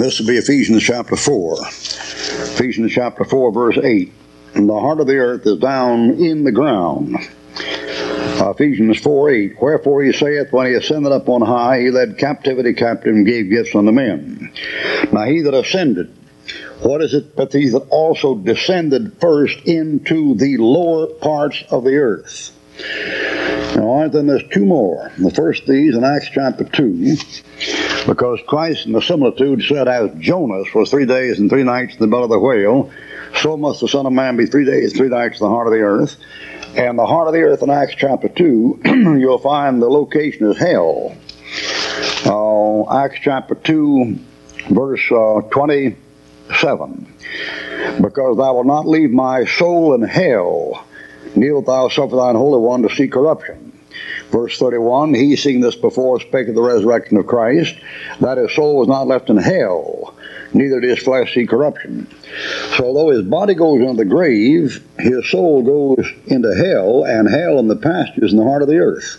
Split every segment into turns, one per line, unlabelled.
This will be Ephesians chapter 4. Ephesians chapter 4, verse 8. And the heart of the earth is down in the ground. Uh, Ephesians 4 8. Wherefore he saith, When he ascended up on high, he led captivity captive and gave gifts unto men. Now he that ascended, what is it but he that also descended first into the lower parts of the earth? All right, then there's two more. The first these in Acts chapter 2, because Christ in the similitude said, As Jonas was three days and three nights in the belly of the whale, so must the Son of Man be three days, three nights in the heart of the earth. And the heart of the earth in Acts chapter 2, you'll find the location is hell. Uh, Acts chapter 2, verse uh, 27. Because thou wilt not leave my soul in hell, neither thou suffer thine Holy One to see corruption. Verse 31, he seeing this before spake of the resurrection of Christ, that his soul was not left in hell, neither did his flesh see corruption. So although his body goes into the grave, his soul goes into hell, and hell in the pastures in the heart of the earth.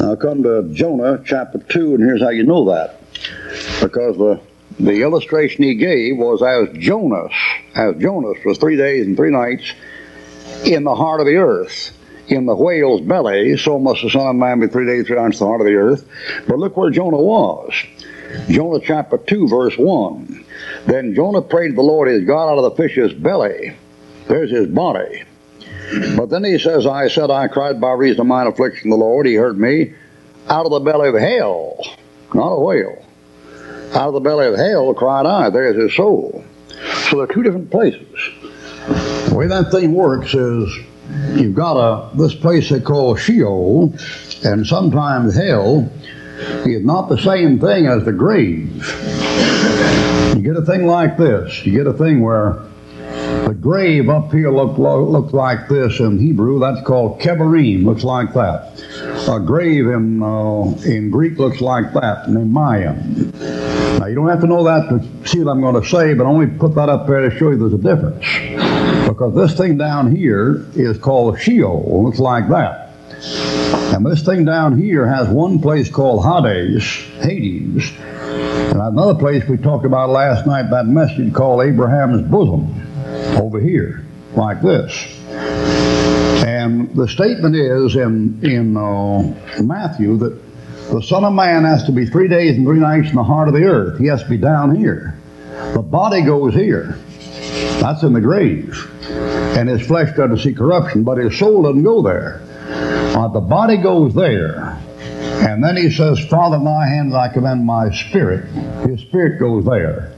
Now come to Jonah chapter 2, and here's how you know that. Because the the illustration he gave was as Jonas, as Jonas was three days and three nights in the heart of the earth in the whale's belly, so must the Son of Man be three days, three nights the heart of the earth. But look where Jonah was. Jonah chapter 2, verse 1. Then Jonah prayed to the Lord his God out of the fish's belly. There's his body. But then he says, I said, I cried by reason of mine affliction the Lord. He heard me out of the belly of hell, not a whale. Out of the belly of hell cried I. There's his soul. So they're two different places. The way that thing works is you've got a this place they call Sheol, and sometimes hell is not the same thing as the grave. You get a thing like this. You get a thing where the grave up here look, looks like this in Hebrew. That's called kebarim. Looks like that. A grave in uh, in Greek looks like that, Mayan. Now you don't have to know that to see what I'm going to say, but I only put that up there to show you there's a difference. Because this thing down here is called Sheol. Looks like that. And this thing down here has one place called Hades, Hades, and another place we talked about last night, that message called Abraham's bosom, over here, like this. And the statement is in, in uh, Matthew that the Son of Man has to be three days and three nights in the heart of the earth. He has to be down here. The body goes here. That's in the grave and his flesh doesn't see corruption, but his soul doesn't go there. Uh, the body goes there. And then he says, Father, in thy hands I commend my spirit. His spirit goes there.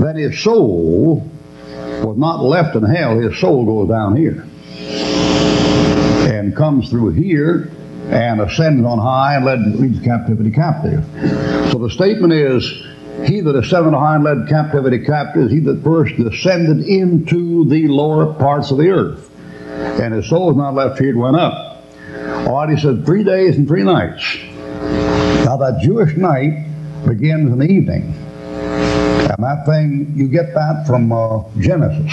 Then his soul was not left in hell, his soul goes down here. And comes through here and ascends on high and led, leads captivity captive. So the statement is, he that ascended on high and led captivity captive, he that first descended into the lower parts of the earth. And his soul was not left here, it went up. All right, he said, three days and three nights. Now that Jewish night begins in the evening. And that thing, you get that from uh, Genesis.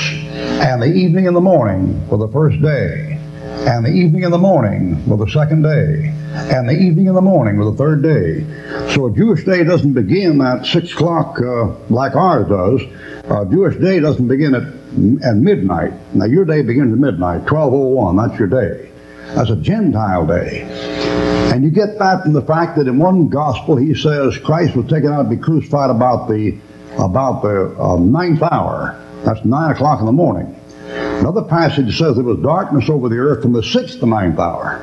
And the evening and the morning for the first day and the evening and the morning were the second day, and the evening and the morning were the third day. So a Jewish day doesn't begin at 6 o'clock uh, like ours does. A Jewish day doesn't begin at, at midnight. Now, your day begins at midnight, 1201, that's your day. That's a Gentile day. And you get that from the fact that in one gospel he says Christ was taken out to be crucified about the about the uh, ninth hour. That's nine o'clock in the morning. Another passage says there was darkness over the earth from the sixth to ninth hour.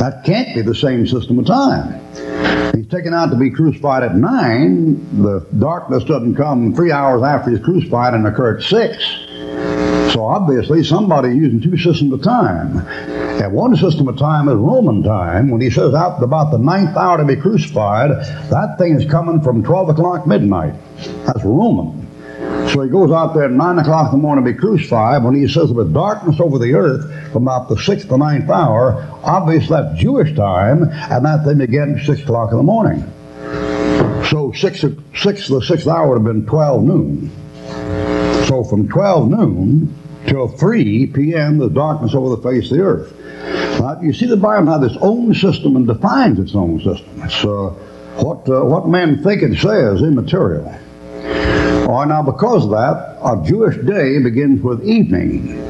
That can't be the same system of time. He's taken out to be crucified at nine. The darkness doesn't come three hours after he's crucified and occur at six. So obviously somebody using two systems of time. And one system of time is Roman time. When he says out about the ninth hour to be crucified, that thing is coming from 12 o'clock midnight. That's Roman. So he goes out there at 9 o'clock in the morning to be crucified. When he says there was darkness over the earth from about the 6th to ninth hour, obviously that's Jewish time, and that thing began at 6 o'clock in the morning. So 6, 6 the 6th hour would have been 12 noon. So from 12 noon till 3 p.m., the darkness over the face of the earth. Now, you see, the Bible has its own system and defines its own system. It's uh, what, uh, what think it says immaterial. All right, now because of that, a Jewish day begins with evening.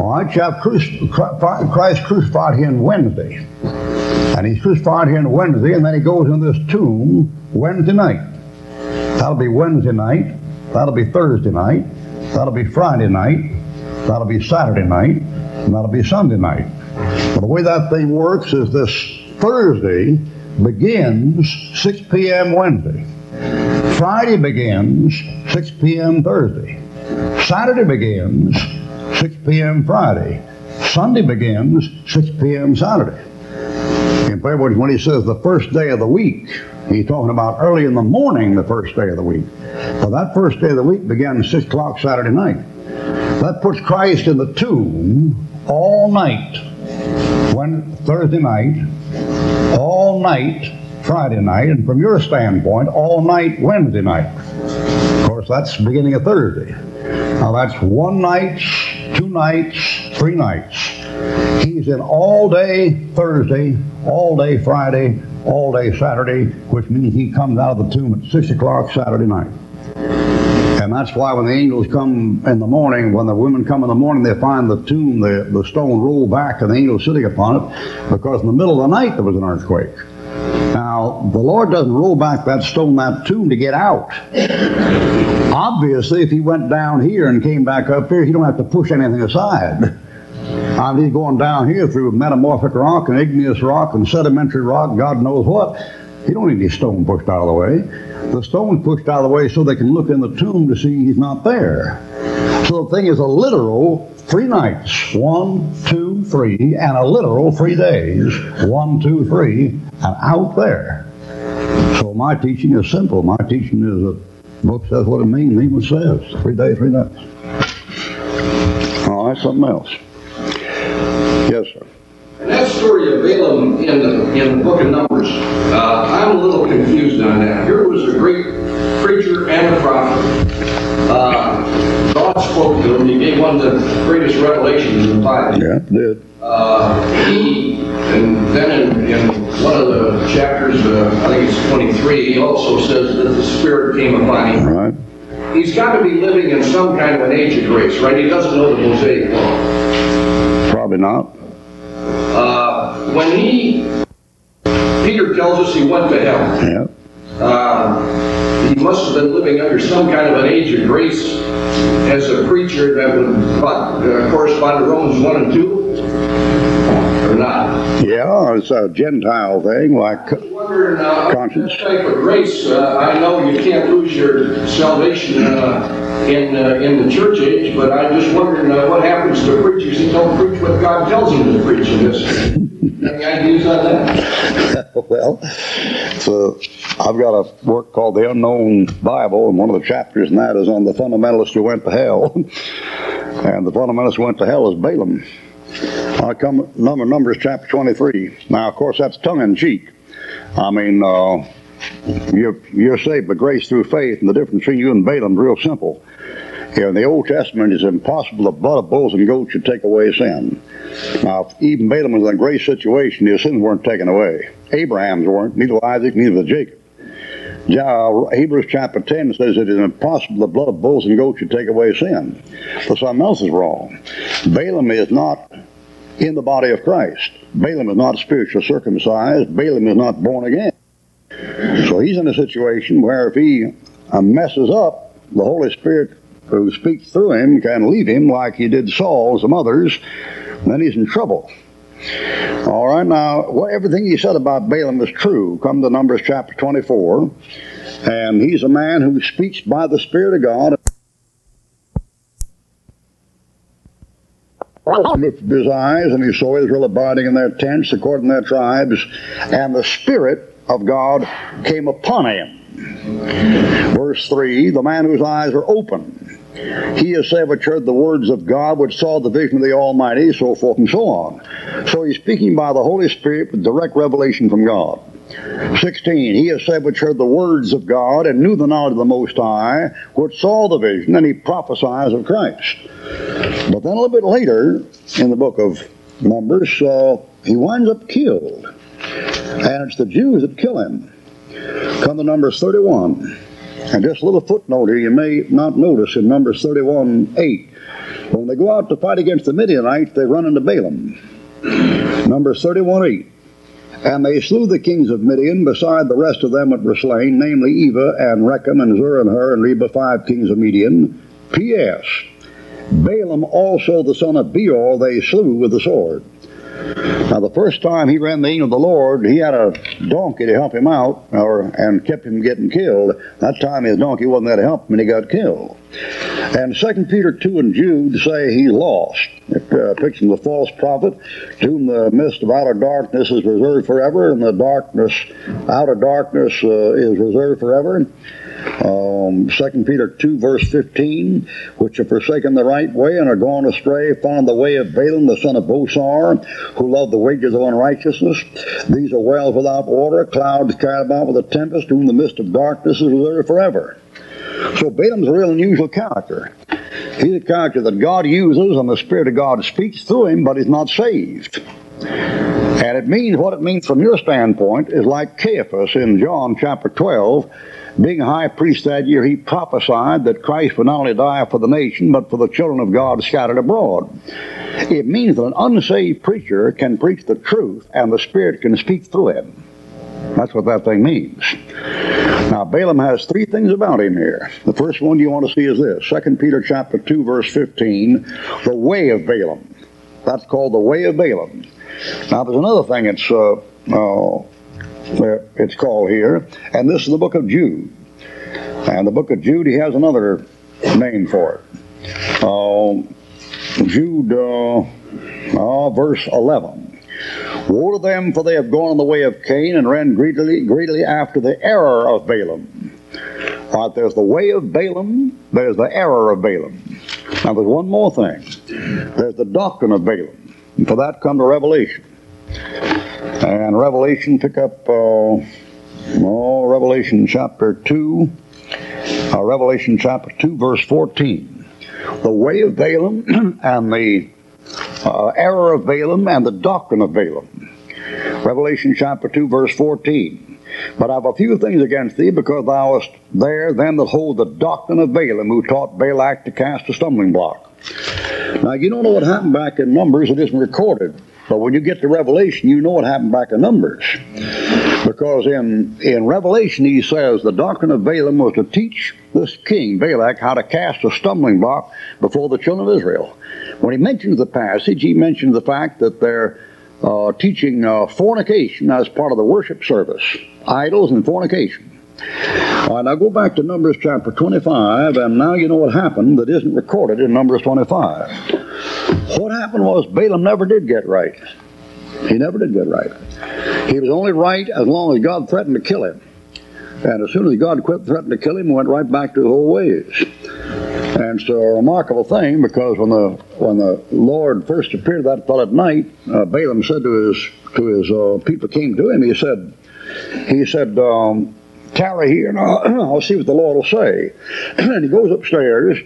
All right, you have Christ crucified here on Wednesday. And he's crucified here on Wednesday, and then he goes in this tomb Wednesday night. That'll be Wednesday night. That'll be Thursday night. That'll be Friday night. That'll be Saturday night. And that'll be Sunday night. But the way that thing works is this Thursday begins 6 p.m. Wednesday. Friday begins 6 p.m. Thursday. Saturday begins 6 p.m. Friday. Sunday begins 6 p.m. Saturday. In words, when he says the first day of the week, he's talking about early in the morning, the first day of the week. Well, that first day of the week began 6 o'clock Saturday night. That puts Christ in the tomb all night, when Thursday night, all night Friday night, and from your standpoint, all night Wednesday night. Of course, that's beginning of Thursday. Now that's one night, two nights, three nights. He's in all day Thursday, all day Friday, all day Saturday, which means he comes out of the tomb at 6 o'clock Saturday night. And that's why when the angels come in the morning, when the women come in the morning, they find the tomb, the, the stone rolled back, and the angel sitting upon it, because in the middle of the night there was an earthquake. Now, the Lord doesn't roll back that stone, that tomb to get out. Obviously, if he went down here and came back up here, he don't have to push anything aside. I mean, he's going down here through metamorphic rock and igneous rock and sedimentary rock, God knows what. He don't need his stone pushed out of the way. The stone's pushed out of the way so they can look in the tomb to see he's not there. So the thing is a literal three nights, one, two, three, and a literal three days, one, two, three, and out there. So my teaching is simple. My teaching is a book says what it means, even says. Three days, three nights. All right, something else. Yes, sir.
And that story of Balaam in the, in the book of Numbers, uh, I'm a little confused on that. Here was a great preacher and a prophet. Uh, God spoke to him. He gave one of the greatest revelations in the Bible.
Yeah, did.
Uh, he, and then in, in one of the chapters, uh, I think it's 23, he also says that the Spirit came upon him.
Right.
He's got to be living in some kind of an age of grace, right? He doesn't know the Mosaic law.
Probably not.
Uh, when he, Peter tells us he went to hell.
Yeah.
Uh, he must have been living under some kind of an age of grace as a preacher that would uh, correspond to Romans 1 and 2? Or not?
Yeah, it's a Gentile thing, like
Wondering, uh,
Conscience.
This type of grace, uh, I know you can't lose your salvation uh, in uh, in the church age, but I'm just wondering uh, what happens to preachers who don't preach what God tells them to preach in this.
Well, so I've got a work called The Unknown Bible, and one of the chapters in that is on the fundamentalist who went to hell. and the fundamentalist who went to hell is Balaam. I come number Numbers chapter 23. Now, of course, that's tongue in cheek. I mean, uh, you're you're saved by grace through faith, and the difference between you and Balaam is real simple. Here in the Old Testament, it's impossible the blood of bulls and goats should take away sin. Now, even Balaam was in a great situation, his sins weren't taken away. Abraham's weren't, neither Isaac, neither Jacob. Ja- Hebrews chapter 10 says it is impossible the blood of bulls and goats should take away sin. But something else is wrong. Balaam is not in the body of Christ. Balaam is not spiritually circumcised. Balaam is not born again. So he's in a situation where if he messes up, the Holy Spirit who speaks through him can leave him like he did Saul and some others, then he's in trouble. All right, now, everything he said about Balaam is true. Come to Numbers chapter 24, and he's a man who speaks by the Spirit of God. lifted his eyes and he saw Israel abiding in their tents according to their tribes, and the Spirit of God came upon him. Verse 3 The man whose eyes are open, he said which heard the words of God, which saw the vision of the Almighty, so forth and so on. So he's speaking by the Holy Spirit with direct revelation from God. 16, he is said which heard the words of God and knew the knowledge of the Most High, which saw the vision, and he prophesies of Christ. But then a little bit later in the book of Numbers, uh, he winds up killed. And it's the Jews that kill him. Come to Numbers 31. And just a little footnote here you may not notice in Numbers 31 8. When they go out to fight against the Midianites, they run into Balaam. Numbers 31 8. And they slew the kings of Midian beside the rest of them that were slain, namely Eva and Rekem and Zur and Hur and Reba, five kings of Midian. P.S. Balaam also the son of Beor they slew with the sword. Now, the first time he ran the angel of the Lord, he had a donkey to help him out, or and kept him getting killed. That time his donkey wasn't there to help him, and he got killed. And Second Peter two and Jude say he lost. It uh, pictures the false prophet, to whom the mist of outer darkness is reserved forever, and the darkness, outer darkness, uh, is reserved forever. Um, 2 Peter 2, verse 15, which have forsaken the right way and are gone astray, following the way of Balaam, the son of Bosor, who loved the wages of unrighteousness. These are wells without water, clouds carried about with a tempest, whom the mist of darkness is reserved forever. So Balaam's a real unusual character. He's a character that God uses and the Spirit of God speaks through him, but he's not saved. And it means what it means from your standpoint is like Caiaphas in John chapter 12 being a high priest that year, he prophesied that Christ would not only die for the nation, but for the children of God scattered abroad. It means that an unsaved preacher can preach the truth and the Spirit can speak through him. That's what that thing means. Now, Balaam has three things about him here. The first one you want to see is this 2 Peter chapter 2, verse 15, the way of Balaam. That's called the way of Balaam. Now, there's another thing it's uh, uh, it's called here. And this is the book of Jude. And the book of Jude, he has another name for it. Uh, Jude, uh, uh, verse 11. Woe to them, for they have gone in the way of Cain and ran greedily, greedily after the error of Balaam. All right, there's the way of Balaam, there's the error of Balaam. Now, there's one more thing. There's the doctrine of Balaam. And for that come to Revelation. And Revelation, pick up, uh, oh, Revelation chapter 2, uh, Revelation chapter 2, verse 14. The way of Balaam and the uh, error of Balaam and the doctrine of Balaam. Revelation chapter 2, verse 14. But I have a few things against thee, because thou wast there then that hold the doctrine of Balaam, who taught Balak to cast a stumbling block. Now, you don't know what happened back in Numbers, it isn't recorded. But when you get to Revelation, you know what happened back in Numbers. Because in, in Revelation, he says the doctrine of Balaam was to teach this king, Balak, how to cast a stumbling block before the children of Israel. When he mentions the passage, he mentions the fact that they're uh, teaching uh, fornication as part of the worship service, idols and fornication. All right, now go back to Numbers chapter 25, and now you know what happened that isn't recorded in Numbers 25. What happened was Balaam never did get right. He never did get right. He was only right as long as God threatened to kill him. And as soon as God quit threatening to kill him, he went right back to the old ways. And it's a remarkable thing because when the when the Lord first appeared to that fellow at night, uh, Balaam said to his to his uh, people came to him, he said, he said, um, tarry here and I'll, I'll see what the Lord will say. and he goes upstairs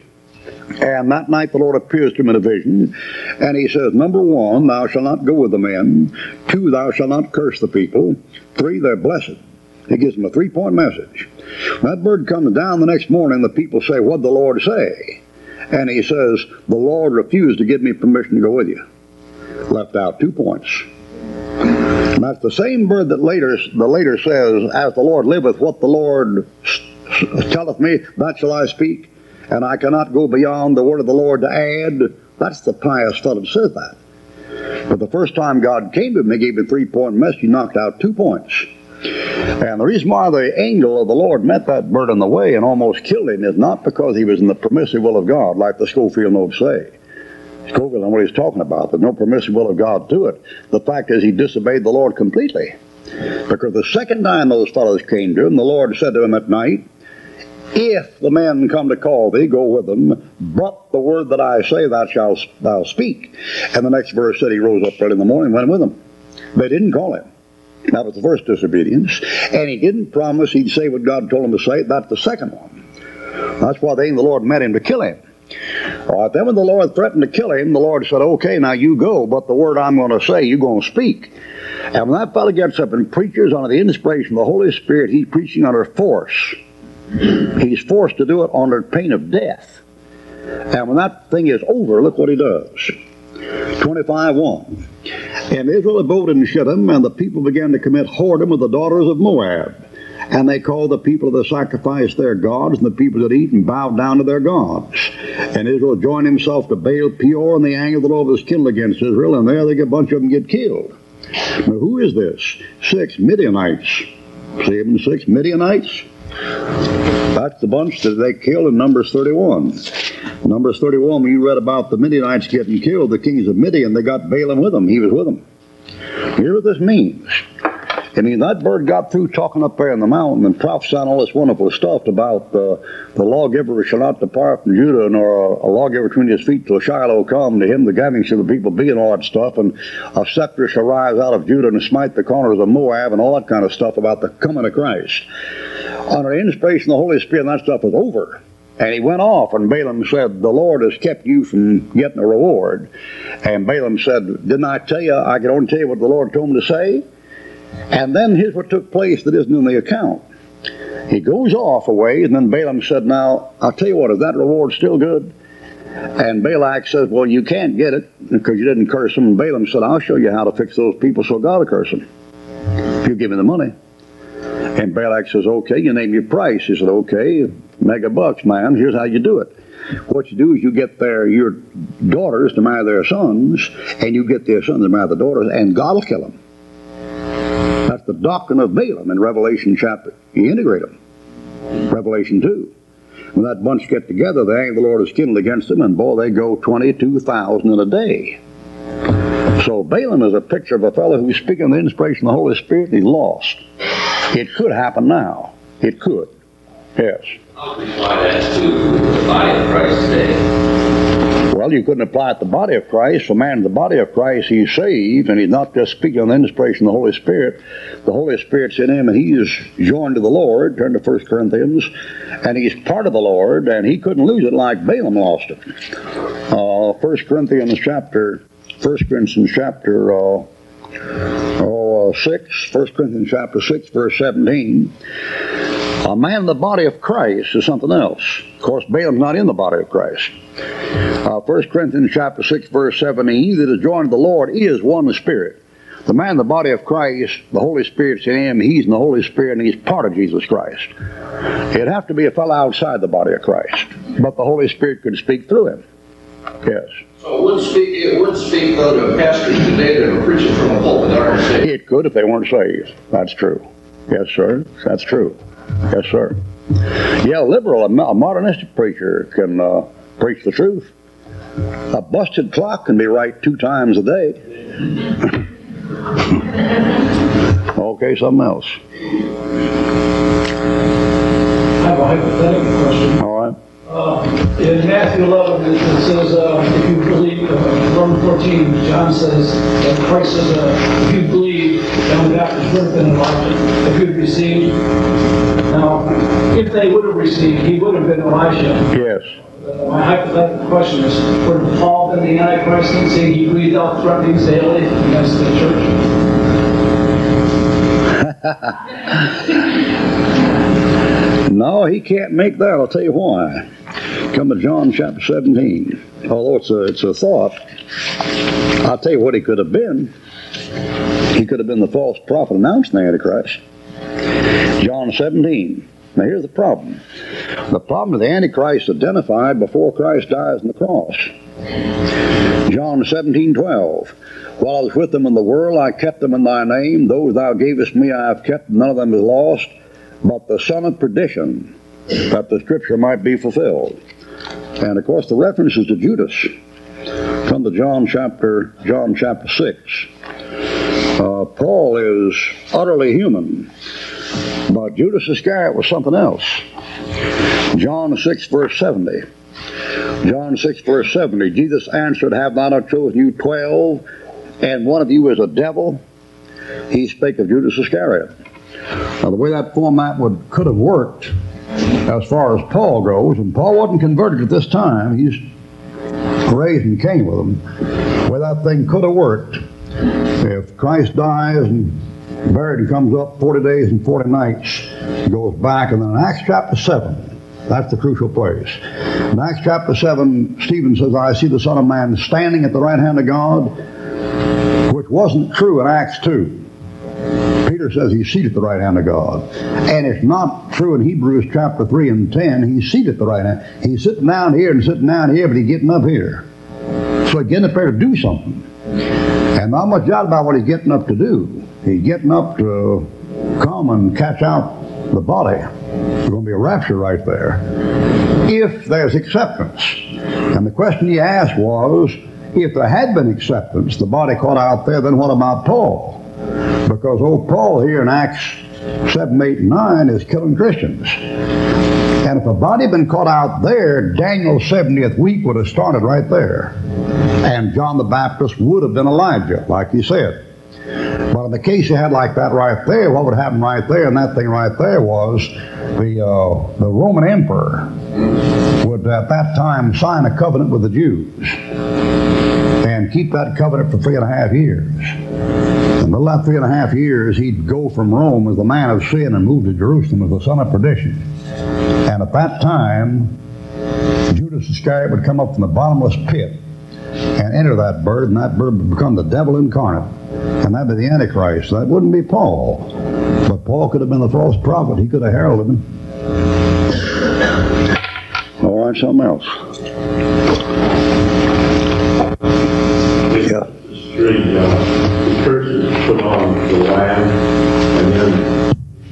and that night the Lord appears to him in a vision, and he says, Number one, thou shalt not go with the men. Two, thou shalt not curse the people. Three, they're blessed. He gives them a three point message. That bird comes down the next morning, the people say, What'd the Lord say? And he says, The Lord refused to give me permission to go with you. Left out two points. And that's the same bird that later the later says, As the Lord liveth, what the Lord telleth me, that shall I speak and I cannot go beyond the word of the Lord to add. That's the pious fellow that says that. But the first time God came to him, he gave him a three point message. He knocked out two points. And the reason why the angel of the Lord met that bird on the way and almost killed him is not because he was in the permissive will of God, like the Scofield notes say. Scofield know what he's talking about. There's no permissive will of God to it. The fact is he disobeyed the Lord completely. Because the second time those fellows came to him, the Lord said to him at night, if the men come to call thee, go with them. But the word that I say, thou shalt thou speak. And the next verse said he rose up early in the morning and went with them. They didn't call him. That was the first disobedience. And he didn't promise he'd say what God told him to say. That's the second one. That's why the angel of the Lord met him to kill him. All right, then when the Lord threatened to kill him, the Lord said, okay, now you go, but the word I'm going to say, you're going to speak. And when that fellow gets up and preaches under the inspiration of the Holy Spirit, he's preaching under force. He's forced to do it under pain of death. And when that thing is over, look what he does. 25 1. And Israel abode in Shittim, and the people began to commit whoredom with the daughters of Moab. And they called the people that sacrificed their gods, and the people that eat and bowed down to their gods. And Israel joined himself to Baal Peor, and the anger of the Lord was kindled against Israel, and there they, get a bunch of them get killed. Now, who is this? Six Midianites. Seven, six Midianites. That's the bunch that they killed in Numbers 31. Numbers 31, when you read about the Midianites getting killed, the kings of Midian, they got Balaam with them. He was with them. Here's what this means. I mean, that bird got through talking up there in the mountain and prophesying all this wonderful stuff about uh, the lawgiver shall not depart from Judah, nor a, a lawgiver between his feet till Shiloh come. To him the gathering shall the people be, and all that stuff. And a scepter shall rise out of Judah and smite the corners of Moab, and all that kind of stuff about the coming of Christ. Under inspiration of the Holy Spirit, that stuff was over. And he went off, and Balaam said, The Lord has kept you from getting a reward. And Balaam said, Didn't I tell you? I can only tell you what the Lord told me to say. And then here's what took place that isn't in the account. He goes off a ways, and then Balaam said, Now, I'll tell you what, is that reward still good? And Balak says, Well, you can't get it because you didn't curse them. And Balaam said, I'll show you how to fix those people so God will curse them. If you give me the money. And Balak says, Okay, you name your price. He said, Okay, mega bucks, man. Here's how you do it. What you do is you get their your daughters to marry their sons, and you get their sons to marry the daughters, and God will kill them. The doctrine of Balaam in Revelation chapter. You integrate them. Revelation 2. When that bunch get together, the anger of the Lord is kindled against them, and boy, they go 22,000 in a day. So Balaam is a picture of a fellow who's speaking the inspiration of the Holy Spirit, and he's lost. It could happen now. It could. Yes.
Apply that to the body of Christ today?
Well, you couldn't apply it to the body of Christ. For man, the body of Christ, he's saved, and he's not just speaking on the inspiration of the Holy Spirit. The Holy Spirit's in him, and he is joined to the Lord. Turn to 1 Corinthians. And he's part of the Lord, and he couldn't lose it like Balaam lost it. Uh, 1 Corinthians chapter, 1 Corinthians chapter uh, oh, uh, 6, 1 Corinthians chapter 6, verse 17. A man in the body of Christ is something else. Of course, Balaam's not in the body of Christ. Uh, 1 Corinthians chapter 6, verse 17, he that is joined to the Lord is one spirit. The man in the body of Christ, the Holy Spirit's in him, he's in the Holy Spirit, and he's part of Jesus Christ. It'd have to be a fellow outside the body of Christ, but the Holy Spirit could speak through him. Yes.
So it would speak, it would speak though to pastors today that are preaching from a pulpit that aren't saved.
It could if they weren't saved. That's true. Yes, sir. That's true. Yes, sir. Yeah, a liberal, a modernistic preacher can uh, preach the truth. A busted clock can be right two times a day. okay, something else.
I have a hypothetical question.
All right.
Uh, in Matthew 11, it says, uh, if you believe, uh, Romans 14, John says, that Christ says, uh, if you believe, John the Baptist would have been Elijah, if you'd received. Now, if they would have received, he would have been Elijah.
Yes.
Uh, My hypothetical question is, would Paul been the Antichrist and saying he breathed out threatenings daily against the church?
No, he can't make that. I'll tell you why. Come to John chapter 17. Although it's a, it's a thought, I'll tell you what he could have been. He could have been the false prophet announcing the Antichrist. John 17. Now here's the problem. The problem of the Antichrist identified before Christ dies on the cross. John 17, 12. While I was with them in the world, I kept them in thy name. Those thou gavest me, I have kept. None of them is lost, but the son of perdition, that the scripture might be fulfilled. And of course, the reference is to Judas. from the John chapter John chapter six. Uh, Paul is utterly human, but Judas Iscariot was something else. John six verse seventy. John 6, verse 70, Jesus answered, Have not I chosen you twelve, and one of you is a devil? He spake of Judas Iscariot. Now, the way that format would could have worked, as far as Paul goes, and Paul wasn't converted at this time, he's raised and came with them. The way that thing could have worked, if Christ dies and buried and comes up 40 days and 40 nights, goes back, and then in Acts chapter 7, that's the crucial place. In Acts chapter 7, Stephen says, I see the Son of Man standing at the right hand of God, which wasn't true in Acts 2. Peter says he's seated at the right hand of God. And it's not true in Hebrews chapter 3 and 10. He's seated at the right hand. He's sitting down here and sitting down here, but he's getting up here. So he's getting up there to do something. And I'm not much doubt about what he's getting up to do. He's getting up to come and catch out the body. There's going to be a rapture right there. If there's acceptance. And the question he asked was, if there had been acceptance, the body caught out there, then what about Paul? Because old Paul here in Acts 7, 8, and 9 is killing Christians. And if a body had been caught out there, Daniel's 70th week would have started right there. And John the Baptist would have been Elijah, like he said. But in the case you had like that right there, what would happen right there, and that thing right there was the, uh, the Roman emperor would at that time sign a covenant with the Jews and keep that covenant for three and a half years. In the last three and a half years, he'd go from Rome as the man of sin and move to Jerusalem as the son of perdition. And at that time, Judas Iscariot would come up from the bottomless pit and enter that bird, and that bird would become the devil incarnate. And that'd be the Antichrist. That wouldn't be Paul. But Paul could have been the false prophet. He could have heralded him. All right, something else. Yeah.
Three, uh, the curses put on the land, and then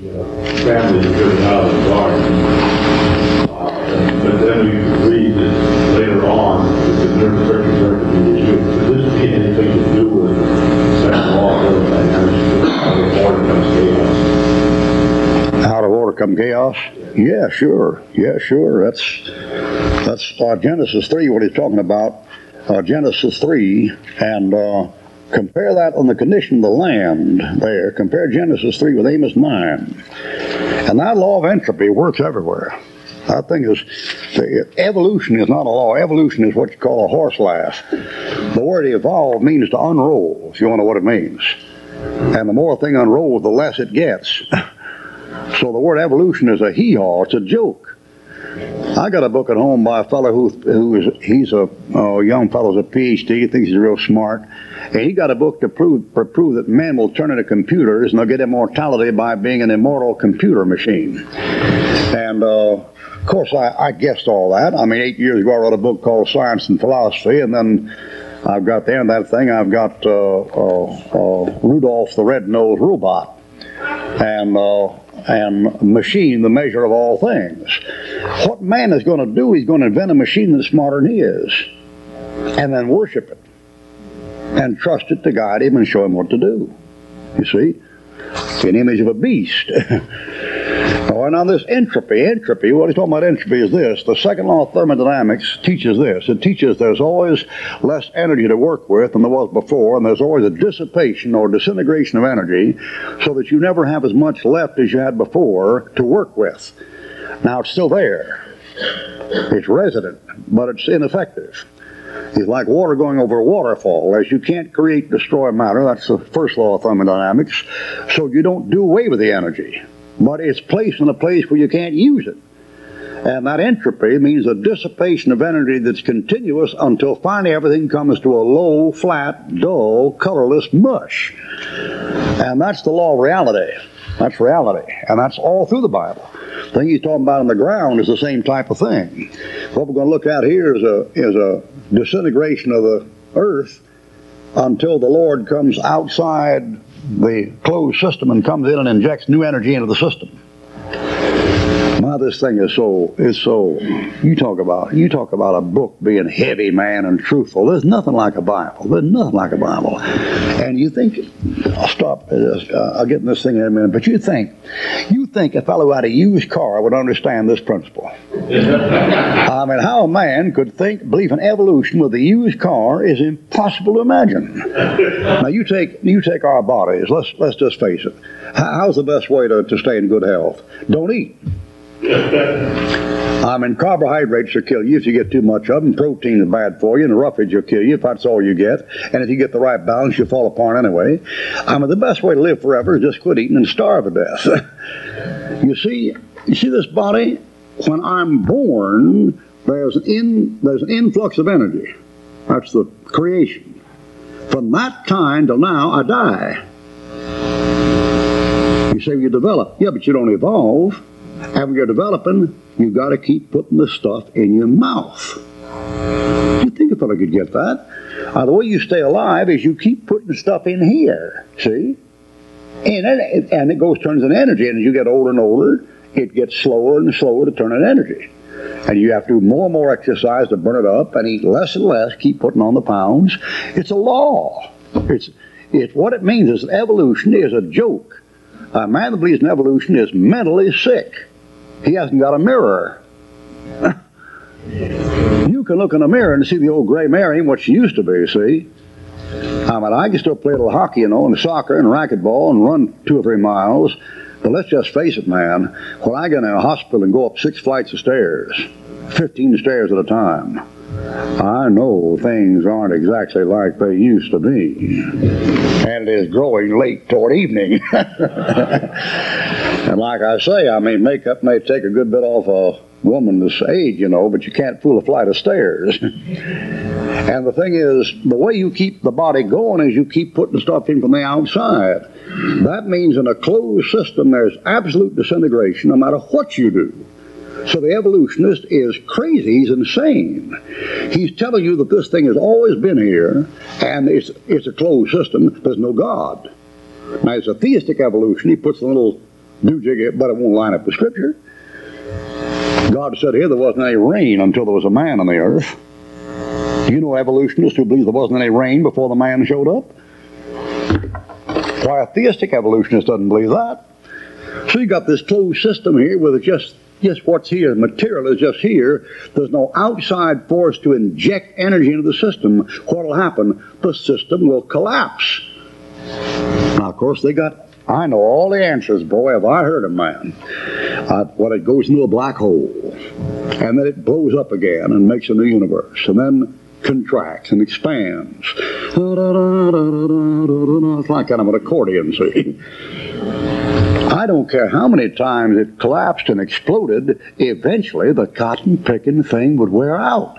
the family is driven out of the garden. Uh, But then we read that later on, that the nerve curses are to be removed. Could this be anything to do with second law of thermodynamics, how the order comes chaos?
Out of order come chaos? Yeah, sure. Yeah, sure. That's that's uh, Genesis three. What he's talking about? Uh, Genesis three, and uh, compare that on the condition of the land. There, compare Genesis three with Amos nine, and that law of entropy works everywhere. That thing is, evolution is not a law. Evolution is what you call a horse laugh. The word evolve means to unroll, if you want to know what it means. And the more a thing unrolls, the less it gets. So the word evolution is a hee-haw. It's a joke. I got a book at home by a fellow who who is he's a uh, young fellow's a PhD. He thinks he's real smart, and he got a book to prove prove that men will turn into computers and they'll get immortality by being an immortal computer machine. And uh, of course, I, I guessed all that. I mean, eight years ago, I wrote a book called Science and Philosophy, and then I've got the end of that thing. I've got uh, uh, uh, Rudolph the Red-Nosed Robot, and uh, and machine, the measure of all things. What man is going to do, he's going to invent a machine that's smarter than he is, and then worship it, and trust it to guide him and show him what to do. You see? An image of a beast. Oh, now this entropy, entropy, what he's talking about entropy is this. The second law of thermodynamics teaches this. It teaches there's always less energy to work with than there was before, and there's always a dissipation or disintegration of energy so that you never have as much left as you had before to work with. Now it's still there. It's resident, but it's ineffective. It's like water going over a waterfall. As you can't create, destroy matter, that's the first law of thermodynamics, so you don't do away with the energy but it's placed in a place where you can't use it. And that entropy means a dissipation of energy that's continuous until finally everything comes to a low, flat, dull, colorless mush. And that's the law of reality. That's reality. And that's all through the Bible. The thing he's talking about on the ground is the same type of thing. What we're going to look at here is a, is a disintegration of the earth until the Lord comes outside the closed system and comes in and injects new energy into the system. My, this thing is so is so. You talk about you talk about a book being heavy, man, and truthful. There's nothing like a Bible. There's nothing like a Bible. And you think I'll stop. Uh, I'll get in this thing in a minute. But you think you think a fellow who had a used car would understand this principle. I mean, how a man could think believe in evolution with a used car is impossible to imagine. Now you take you take our bodies. Let's let's just face it. How's the best way to, to stay in good health? Don't eat. I mean, carbohydrates will kill you if you get too much of them. Protein is bad for you, and roughage will kill you if that's all you get. And if you get the right balance, you'll fall apart anyway. I mean, the best way to live forever is just quit eating and starve to death. you see, you see this body. When I'm born, there's an in there's an influx of energy. That's the creation. From that time till now, I die. You say you develop. Yeah, but you don't evolve. And when you're developing, you've got to keep putting the stuff in your mouth. You think a fellow could get that? Uh, the way you stay alive is you keep putting stuff in here. See? And it, and it goes turns into energy. And as you get older and older, it gets slower and slower to turn into energy. And you have to do more and more exercise to burn it up and eat less and less, keep putting on the pounds. It's a law. It's, it's what it means is evolution is a joke. A man that believes in evolution is mentally sick. He hasn't got a mirror. you can look in a mirror and see the old gray ain't what she used to be, see? I mean, I can still play a little hockey, you know, and soccer and racquetball and run two or three miles. But let's just face it, man. When I get in a hospital and go up six flights of stairs, 15 stairs at a time, I know things aren't exactly like they used to be. And it is growing late toward evening. and like I say, I mean, makeup may take a good bit off a woman's age, you know, but you can't fool a flight of stairs. and the thing is, the way you keep the body going is you keep putting stuff in from the outside. That means in a closed system, there's absolute disintegration no matter what you do. So the evolutionist is crazy. He's insane. He's telling you that this thing has always been here, and it's, it's a closed system. There's no God. Now, it's a theistic evolution. He puts a little doojig, but it won't line up with Scripture. God said here there wasn't any rain until there was a man on the earth. You know evolutionists who believe there wasn't any rain before the man showed up? Why, a theistic evolutionist doesn't believe that. So you got this closed system here where it's just just what's here, material is just here. There's no outside force to inject energy into the system. What will happen? The system will collapse. Now, of course, they got, I know all the answers, boy, have I heard of man. Uh, when it goes into a black hole, and then it blows up again and makes a new universe, and then contracts and expands. It's like kind of an accordion, see? I don't care how many times it collapsed and exploded, eventually the cotton picking thing would wear out.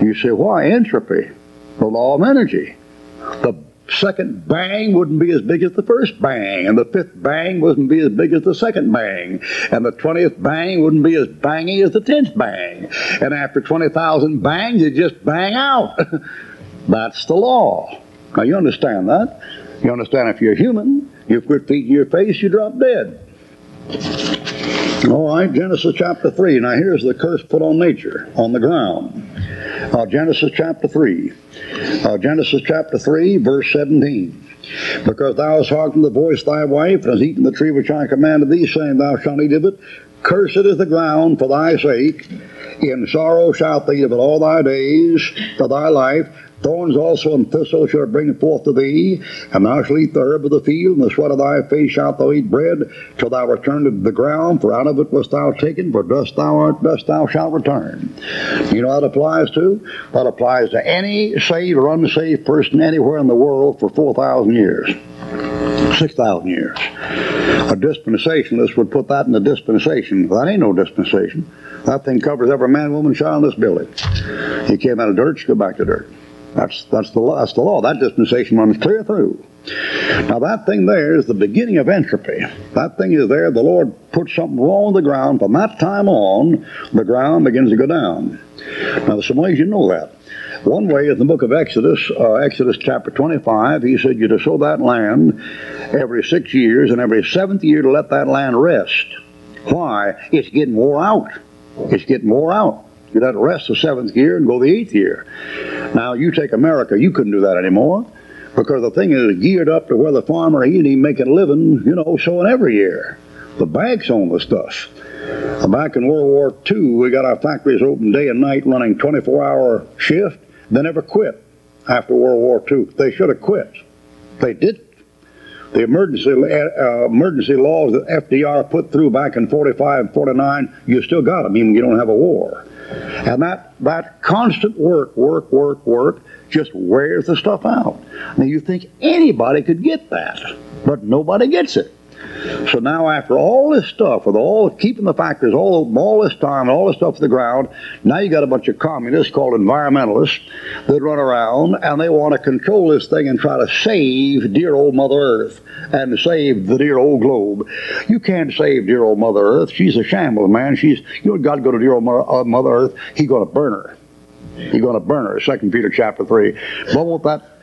You say, why? Entropy, the law of energy. The second bang wouldn't be as big as the first bang, and the fifth bang wouldn't be as big as the second bang, and the twentieth bang wouldn't be as bangy as the tenth bang. And after 20,000 bangs, you just bang out. That's the law. Now, you understand that? You understand if you're human, you quit feeding your face, you drop dead. All right, Genesis chapter 3. Now here's the curse put on nature, on the ground. Uh, Genesis chapter 3. Uh, Genesis chapter 3, verse 17. Because thou hast hearkened the voice of thy wife, and hast eaten the tree which I commanded thee, saying, Thou shalt eat of it. Cursed is the ground for thy sake. In sorrow shalt thou eat of it all thy days of thy life. Thorns also and thistles shall bring forth to thee, and thou shalt eat the herb of the field, and the sweat of thy face shalt thou eat bread, till thou return to the ground, for out of it wast thou taken, for dust thou art, dust thou shalt return. You know that applies to? That applies to any saved or unsaved person anywhere in the world for 4,000 years. 6,000 years. A dispensationalist would put that in the dispensation. That ain't no dispensation. That thing covers every man, woman, child in this building. You came out of dirt, you go back to dirt. That's, that's, the, law, that's the law. That dispensation runs clear through. Now, that thing there is the beginning of entropy. That thing is there. The Lord puts something wrong with the ground. From that time on, the ground begins to go down. Now, there's some ways you know that. One way is the book of Exodus, uh, Exodus chapter 25. He said you're to sow that land every six years, and every seventh year to let that land rest. Why? It's getting wore out. It's getting wore out. You let it rest the seventh year and go the eighth year. Now, you take America, you couldn't do that anymore because the thing is geared up to where the farmer, he ain't making a living, you know, sowing every year. The banks own the stuff. Back in World War II, we got our factories open day and night running 24 hour shift. They never quit after World War II. They should have quit. They didn't. the emergency uh, emergency laws that FDR put through back in 45 and 49, you still got them, even you don't have a war. And that, that constant work, work, work, work, just wears the stuff out. Now you think anybody could get that, but nobody gets it. So now, after all this stuff, with all keeping the factories all all this time, and all this stuff to the ground, now you got a bunch of communists called environmentalists that run around and they want to control this thing and try to save dear old Mother Earth and save the dear old globe. You can't save dear old Mother Earth. She's a shambles, man. She's you know God go to dear old uh, Mother Earth. He's going to burn her. He's going to burn her. Second Peter chapter three. But won't that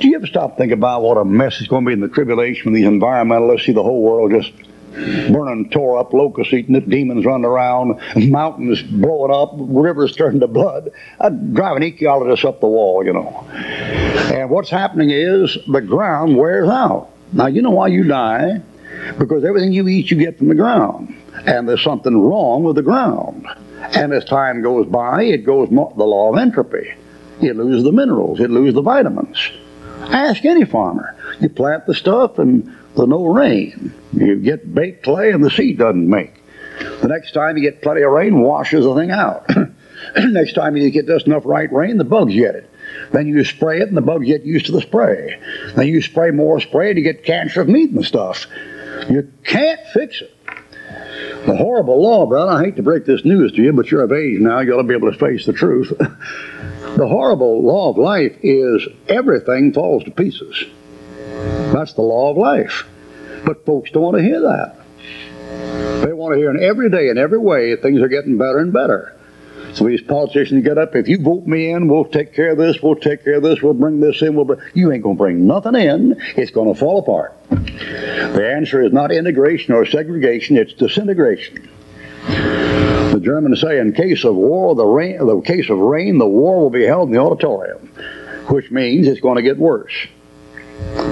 do you ever stop thinking about what a mess is going to be in the tribulation when these environmentalists see the whole world just burning, tore up, locusts eating it, demons running around, mountains blowing up, rivers turning to blood? Uh, I'd drive an ecologist up the wall, you know. And what's happening is the ground wears out. Now, you know why you die? Because everything you eat, you get from the ground. And there's something wrong with the ground. And as time goes by, it goes the law of entropy. You lose the minerals, you lose the vitamins. Ask any farmer. You plant the stuff and there's no rain. You get baked clay and the seed doesn't make. The next time you get plenty of rain, washes the thing out. next time you get just enough right rain, the bugs get it. Then you spray it and the bugs get used to the spray. Then you spray more spray and you get cancer of meat and stuff. You can't fix it. The horrible law, brother, I hate to break this news to you, but you're of age now. You ought to be able to face the truth. The horrible law of life is everything falls to pieces. That's the law of life. But folks don't want to hear that. They want to hear in every day, in every way, things are getting better and better. So these politicians get up, if you vote me in, we'll take care of this, we'll take care of this, we'll bring this in, we'll bring... You ain't going to bring nothing in. It's going to fall apart. The answer is not integration or segregation, it's disintegration. The Germans say, in case of war, the rain, the case of rain, the war will be held in the auditorium, which means it's going to get worse.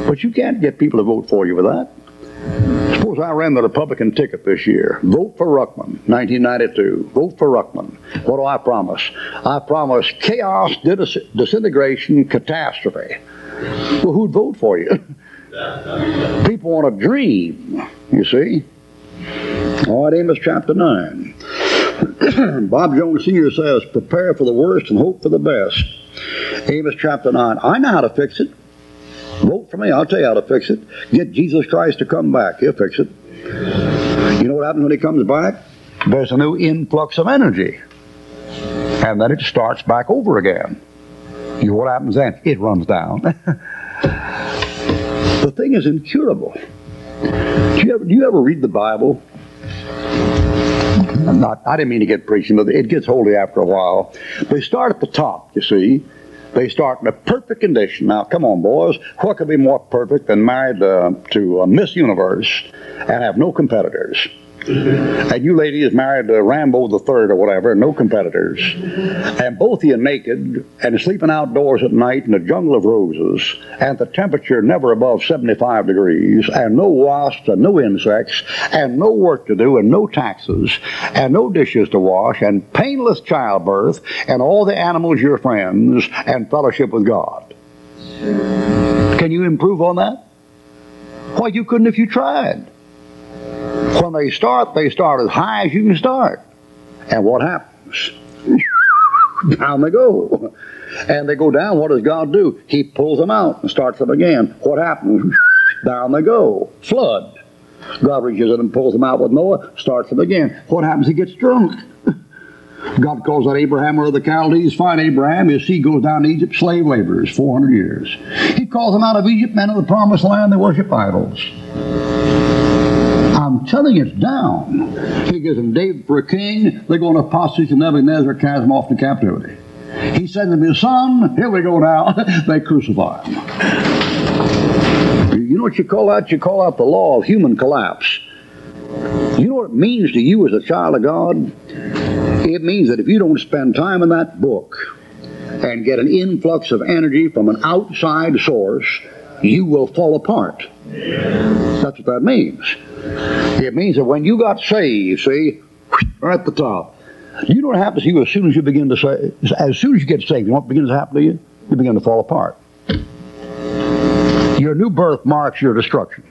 But you can't get people to vote for you with that. Suppose I ran the Republican ticket this year. Vote for Ruckman, 1992. Vote for Ruckman. What do I promise? I promise chaos, disintegration, catastrophe. Well, who'd vote for you? People want to dream, you see. All right, Amos chapter 9. Bob Jones Sr. says, prepare for the worst and hope for the best. Amos chapter 9. I know how to fix it. Vote for me. I'll tell you how to fix it. Get Jesus Christ to come back. He'll fix it. You know what happens when he comes back? There's a new influx of energy. And then it starts back over again. You know what happens then? It runs down. the thing is incurable. Do you, ever, do you ever read the Bible not, I didn't mean to get preaching, but it gets holy after a while. They start at the top, you see. They start in a perfect condition. Now, come on, boys. What could be more perfect than married uh, to Miss Universe and have no competitors? And you ladies married to Rambo the Third or whatever, no competitors, and both of you naked and sleeping outdoors at night in a jungle of roses, and the temperature never above 75 degrees, and no wasps and no insects, and no work to do, and no taxes, and no dishes to wash, and painless childbirth, and all the animals your friends, and fellowship with God. Can you improve on that? Why, you couldn't if you tried. When they start, they start as high as you can start. And what happens? down they go. And they go down. What does God do? He pulls them out and starts them again. What happens? down they go. Flood. God reaches in and pulls them out with Noah, starts them again. What happens? He gets drunk. God calls out Abraham Ur the Chaldees. Find Abraham. His seed goes down to Egypt, slave laborers, 400 years. He calls them out of Egypt, men of the promised land. They worship idols. I'm telling you, it's down. He gives them David for a king. They go on apostasy to Nebuchadnezzar, cast him off to captivity. He sends them his son. Here we go now. they crucify him. You know what you call that? You call out the law of human collapse. You know what it means to you as a child of God? It means that if you don't spend time in that book and get an influx of energy from an outside source, you will fall apart. That's what that means. It means that when you got saved, see, right at the top, you know what happens to you as soon as you begin to say, as soon as you get saved, you know what begins to happen to you? You begin to fall apart. Your new birth marks your destruction.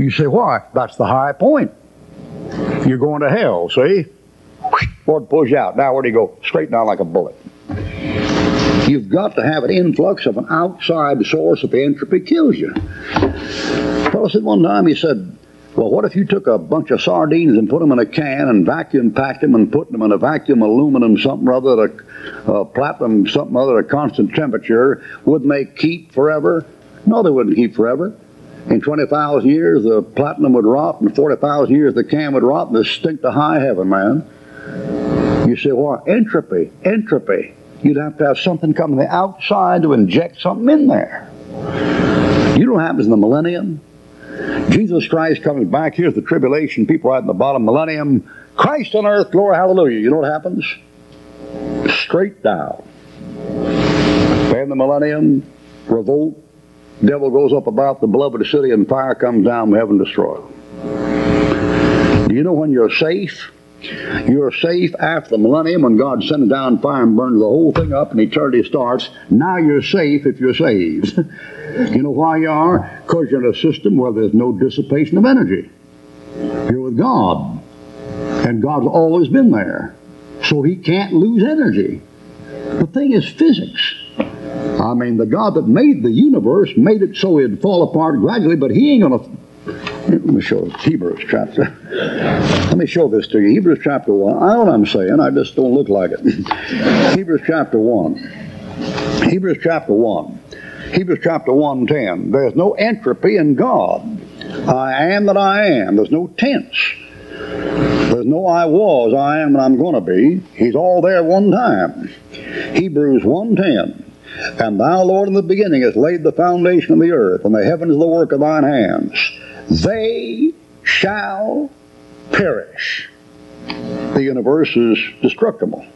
You say, why? That's the high point. You're going to hell, see? Lord pulls you out. Now where do you go? Straight down like a bullet. You've got to have an influx of an outside source if entropy kills you. A fellow said one time, he said, well, what if you took a bunch of sardines and put them in a can and vacuum packed them and put them in a vacuum aluminum something or other, a, a platinum something or other, a constant temperature? Wouldn't they keep forever? No, they wouldn't keep forever. In 20,000 years, the platinum would rot. In 40,000 years, the can would rot and stink to high heaven, man. You say, well, entropy, entropy. You'd have to have something come from the outside to inject something in there. You know what happens in the millennium? Jesus Christ comes back. Here's the tribulation. People right in the bottom millennium. Christ on earth, glory, hallelujah. You know what happens? Straight down. Then the millennium, revolt. Devil goes up about the beloved city and fire comes down heaven destroy. Do you know when you're safe? You're safe after the millennium when God sends down fire and burns the whole thing up and eternity starts. Now you're safe if you're saved. you know why you are? Because you're in a system where there's no dissipation of energy. You're with God. And God's always been there. So he can't lose energy. The thing is physics. I mean, the God that made the universe made it so it'd fall apart gradually, but he ain't going to let me show Hebrews chapter. Let me show this to you. Hebrews chapter 1. I know what I'm saying. I just don't look like it. Hebrews chapter 1. Hebrews chapter 1. Hebrews chapter 1 10. There's no entropy in God. I am that I am. There's no tense. There's no I was, I am, and I'm going to be. He's all there one time. Hebrews 1.10 And thou, Lord, in the beginning hast laid the foundation of the earth, and the heavens the work of thine hands they shall perish. The universe is destructible.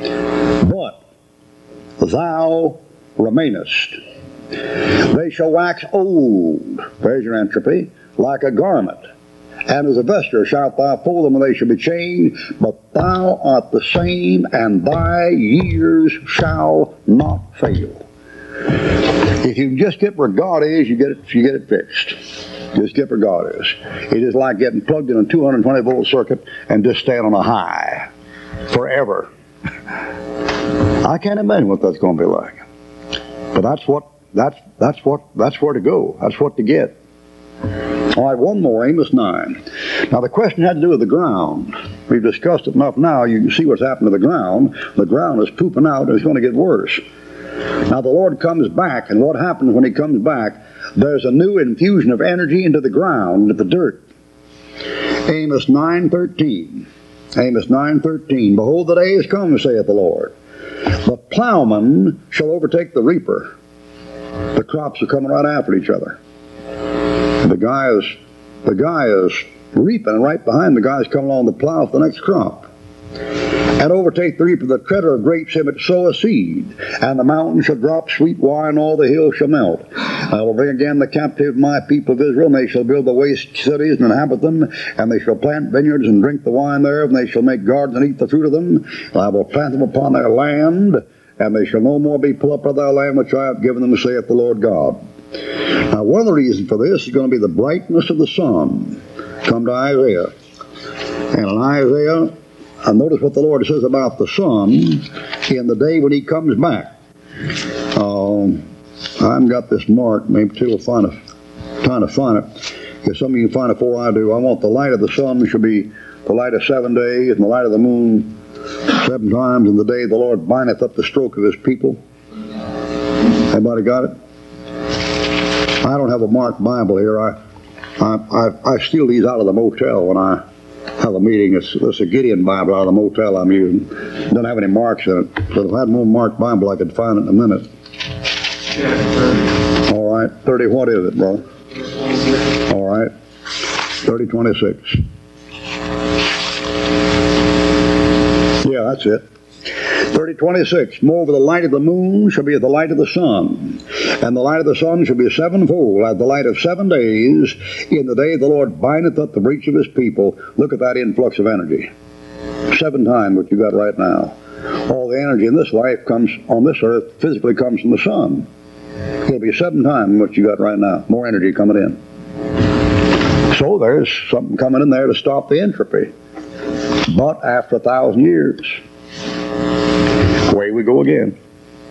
But thou remainest. They shall wax old, there's your entropy, like a garment. And as a vesture shalt thou fold them, and they shall be changed. But thou art the same, and thy years shall not fail. If you just get where God is, you get it, you get it fixed. Get where God is. It is like getting plugged in a 220 volt circuit and just staying on a high forever. I can't imagine what that's going to be like. But that's what that's that's what that's where to go. That's what to get. All right, one more, Amos 9. Now, the question had to do with the ground. We've discussed it enough now. You can see what's happened to the ground. The ground is pooping out, and it's going to get worse. Now, the Lord comes back, and what happens when He comes back? There's a new infusion of energy into the ground, into the dirt. Amos 9.13. Amos 9.13. Behold, the day is come, saith the Lord. The plowman shall overtake the reaper. The crops are coming right after each other. The guy is the guy is reaping, right behind the guy is coming along the plow for the next crop and overtake the reaper, the treader of grapes him that sow a seed. And the mountains shall drop sweet wine, all the hills shall melt. I will bring again the captive my people of Israel, and they shall build the waste cities and inhabit them, and they shall plant vineyards and drink the wine thereof, and they shall make gardens and eat the fruit of them. I will plant them upon their land, and they shall no more be pulled up of their land which I have given them, saith the Lord God. Now, one of the reasons for this is going to be the brightness of the sun. Come to Isaiah. And in Isaiah and notice what the Lord says about the sun in the day when He comes back. Um, I haven't got this marked. Maybe Till will find it. Trying to find it. If some of you find it before I do, I want the light of the sun should be the light of seven days, and the light of the moon seven times in the day the Lord bindeth up the stroke of His people. Everybody got it? I don't have a marked Bible here. I I, I, I steal these out of the motel when I have a meeting. It's, it's a Gideon Bible out of the motel I'm using. Doesn't have any marks in it. But if I had more marked Bible, I could find it in a minute. All right. 30, what is it, bro? All right. 3026. Yeah, that's it. 3026. Moreover, the light of the moon shall be the light of the sun, and the light of the sun shall be sevenfold, as the light of seven days, in the day the Lord bindeth up the breach of his people. Look at that influx of energy. Seven times what you got right now. All the energy in this life comes on this earth, physically comes from the sun. It'll be seven times what you got right now. More energy coming in. So there's something coming in there to stop the entropy. But after a thousand years, away we go again.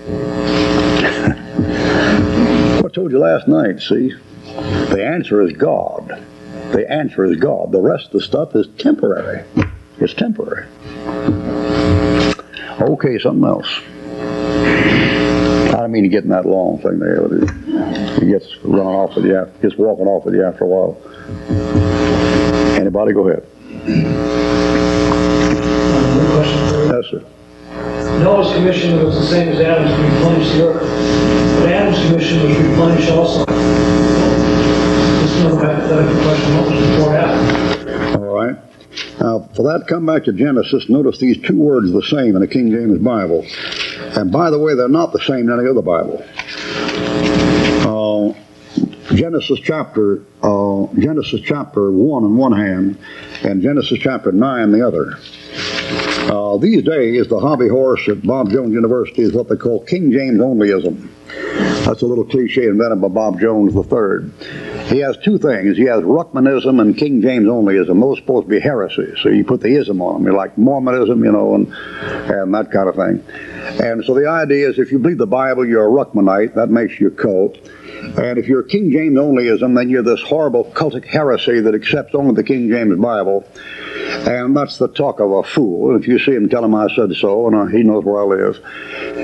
I told you last night, see? The answer is God. The answer is God. The rest of the stuff is temporary. It's temporary. Okay, something else. I don't mean to get in that long thing there. It gets running off with you, after, gets walking off with you after a while. Anybody, go ahead.
One question for you.
Yes, sir.
Noah's commission was the same as Adam's to replenish the earth. But Adam's commission was replenish also. This is another hypothetical question. What was before Adam?
All right. Now, for that, come back to Genesis. Notice these two words the same in the King James Bible. And by the way, they're not the same in any other Bible. Uh, Genesis chapter uh, Genesis chapter one on one hand, and Genesis chapter nine the other. Uh, these days, the hobby horse at Bob Jones University is what they call King James onlyism. That's a little cliche invented by Bob Jones III. He has two things. He has Ruckmanism and King James onlyism. Those supposed to be heresies. So you put the ism on them. Like Mormonism, you know, and, and that kind of thing. And so the idea is if you believe the Bible, you're a Ruckmanite. That makes you a cult. And if you're King James onlyism, then you're this horrible cultic heresy that accepts only the King James Bible. And that's the talk of a fool. If you see him, tell him I said so, and uh, he knows where I live.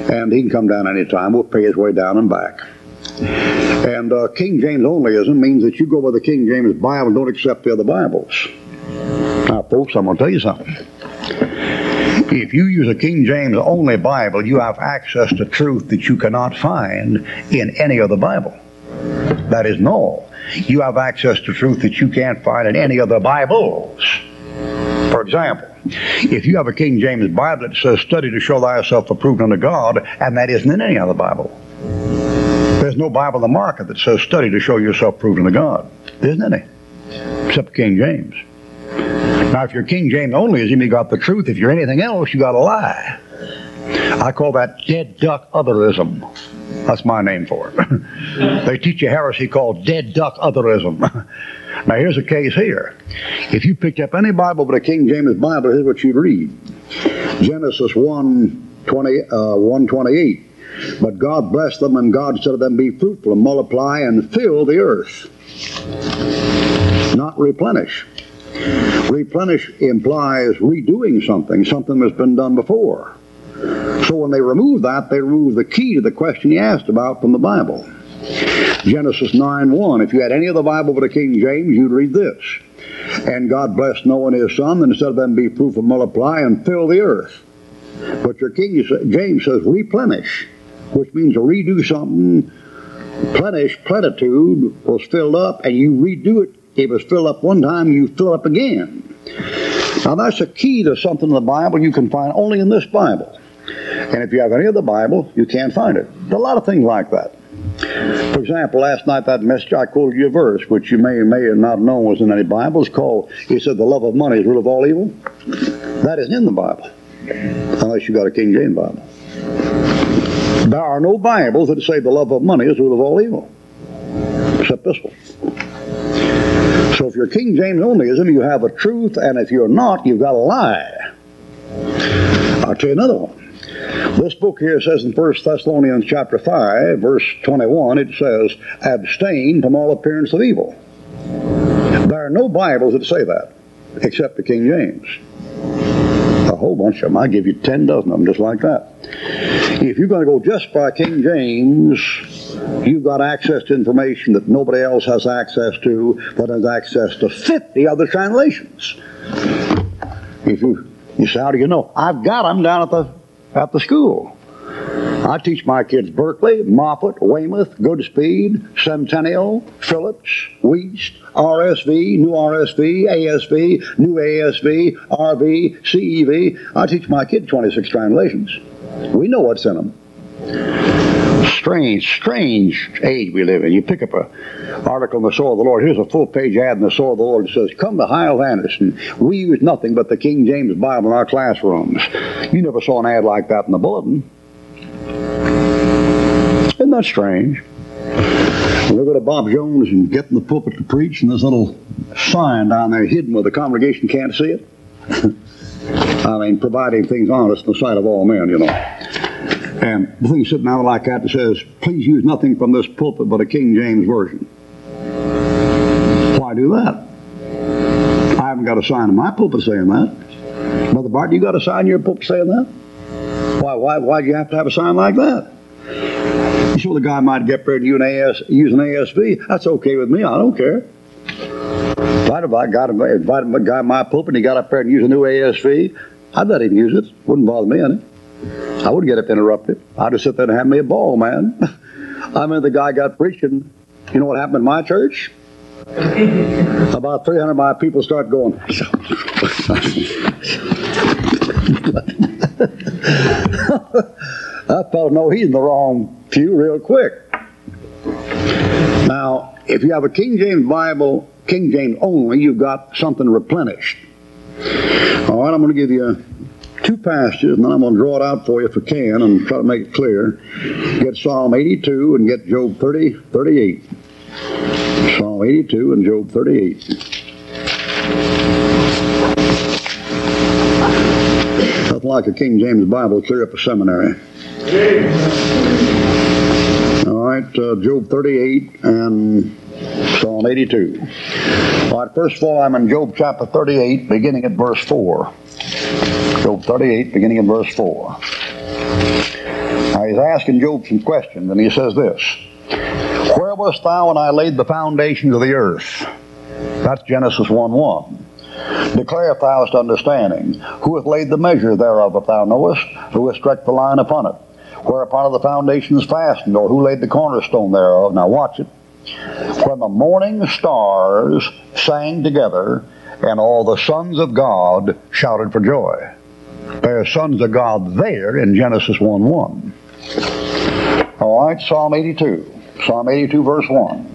And he can come down anytime. We'll pay his way down and back. And uh, King James onlyism means that you go by the King James Bible and don't accept the other Bibles. Now, folks, I'm going to tell you something. If you use a King James only Bible, you have access to truth that you cannot find in any other Bible. That is null. You have access to truth that you can't find in any other Bibles. For example, if you have a King James Bible that says, study to show thyself approved unto God, and that isn't in any other Bible. There's no Bible in the market that says, study to show yourself proven to God. There isn't any. Except King James. Now, if you're King James only, is, you got the truth. If you're anything else, you got a lie. I call that dead duck otherism. That's my name for it. they teach a heresy called dead duck otherism. now, here's a case here. If you picked up any Bible but a King James Bible, here's what you'd read Genesis 1 20, uh, 128. But God blessed them, and God said to them, Be fruitful and multiply and fill the earth. Not replenish. Replenish implies redoing something, something that's been done before. So when they remove that, they remove the key to the question he asked about from the Bible. Genesis 9 1. If you had any of the Bible but a King James, you'd read this. And God blessed Noah and his son, and said to them, Be fruitful, and multiply, and fill the earth. But your King James says replenish, which means to redo something. Plenish, plenitude, was filled up, and you redo it. It was filled up one time, you fill up again. Now that's a key to something in the Bible you can find only in this Bible. And if you have any other Bible, you can't find it. There's a lot of things like that. For example, last night that message I quoted you a verse, which you may or may not know was in any Bible. It's called, he said, the love of money is root of all evil. That isn't in the Bible, unless you got a King James Bible. There are no Bibles that say the love of money is the root of all evil, except this one. So if you're King James onlyism, you have a truth, and if you're not, you've got a lie. I'll tell you another one. This book here says in 1 Thessalonians chapter 5, verse 21, it says, abstain from all appearance of evil. There are no Bibles that say that, except the King James. A whole bunch of them. I give you 10 dozen of them just like that. If you're going to go just by King James, you've got access to information that nobody else has access to, but has access to 50 other translations. If you, you say, how do you know? I've got them down at the, at the school. I teach my kids Berkeley, Moffatt, Weymouth, Goodspeed, Centennial, Phillips, Wuest, RSV, New RSV, ASV, New ASV, RV, CEV. I teach my kids 26 translations. We know what's in them. Strange, strange age we live in. You pick up a article in the Sword of the Lord. Here's a full page ad in the Sword of the Lord that says, Come to Hyles Anderson. We use nothing but the King James Bible in our classrooms. You never saw an ad like that in the bulletin. Isn't that strange? Look at Bob Jones and get in the pulpit to preach, and this little sign down there hidden where the congregation can't see it. I mean, providing things honest in the sight of all men, you know. And the thing sitting out like that says, please use nothing from this pulpit but a King James Version. Why do that? I haven't got a sign in my pulpit saying that. Brother Bart, you got a sign in your pulpit saying that? Why, why, why do you have to have a sign like that? You Sure, the guy might get there and use an, use an ASV. That's okay with me. I don't care. If I'd got invited a guy in my pulpit and he got up there and used a new ASV, I'd let him use it. Wouldn't bother me any. I wouldn't get up interrupted. I'd just sit there and have me a ball, man. I mean, the guy got preaching. You know what happened in my church? About 300 of my people start going. I fellow no, he's in the wrong pew real quick. Now, if you have a King James Bible, King James only, you've got something replenished. All right, I'm going to give you two passages, and then I'm going to draw it out for you if I can and try to make it clear. Get Psalm 82 and get Job 30, 38. Psalm 82 and Job 38. Nothing like a King James Bible clear up a seminary. All right, uh, Job 38 and Psalm 82. All right, first of all, I'm in Job chapter 38, beginning at verse 4. Job 38, beginning at verse 4. Now, he's asking Job some questions, and he says this Where wast thou when I laid the foundations of the earth? That's Genesis 1 1. Declare thou hast understanding. Who hath laid the measure thereof, if thou knowest? Who hath stretched the line upon it? Whereupon are the foundations fastened, or who laid the cornerstone thereof? Now watch it. When the morning stars sang together, and all the sons of God shouted for joy. There are sons of God there in Genesis 1 1. All right, Psalm 82. Psalm 82, verse 1.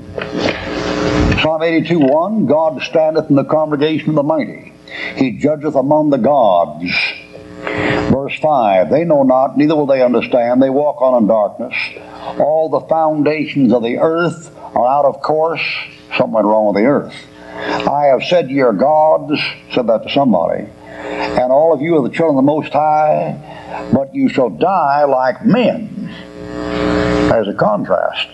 Psalm 82, 1 God standeth in the congregation of the mighty, he judgeth among the gods. Verse 5 They know not, neither will they understand. They walk on in darkness. All the foundations of the earth are out of course. Something went wrong with the earth. I have said are gods, said that to somebody, and all of you are the children of the Most High, but you shall die like men. As a contrast.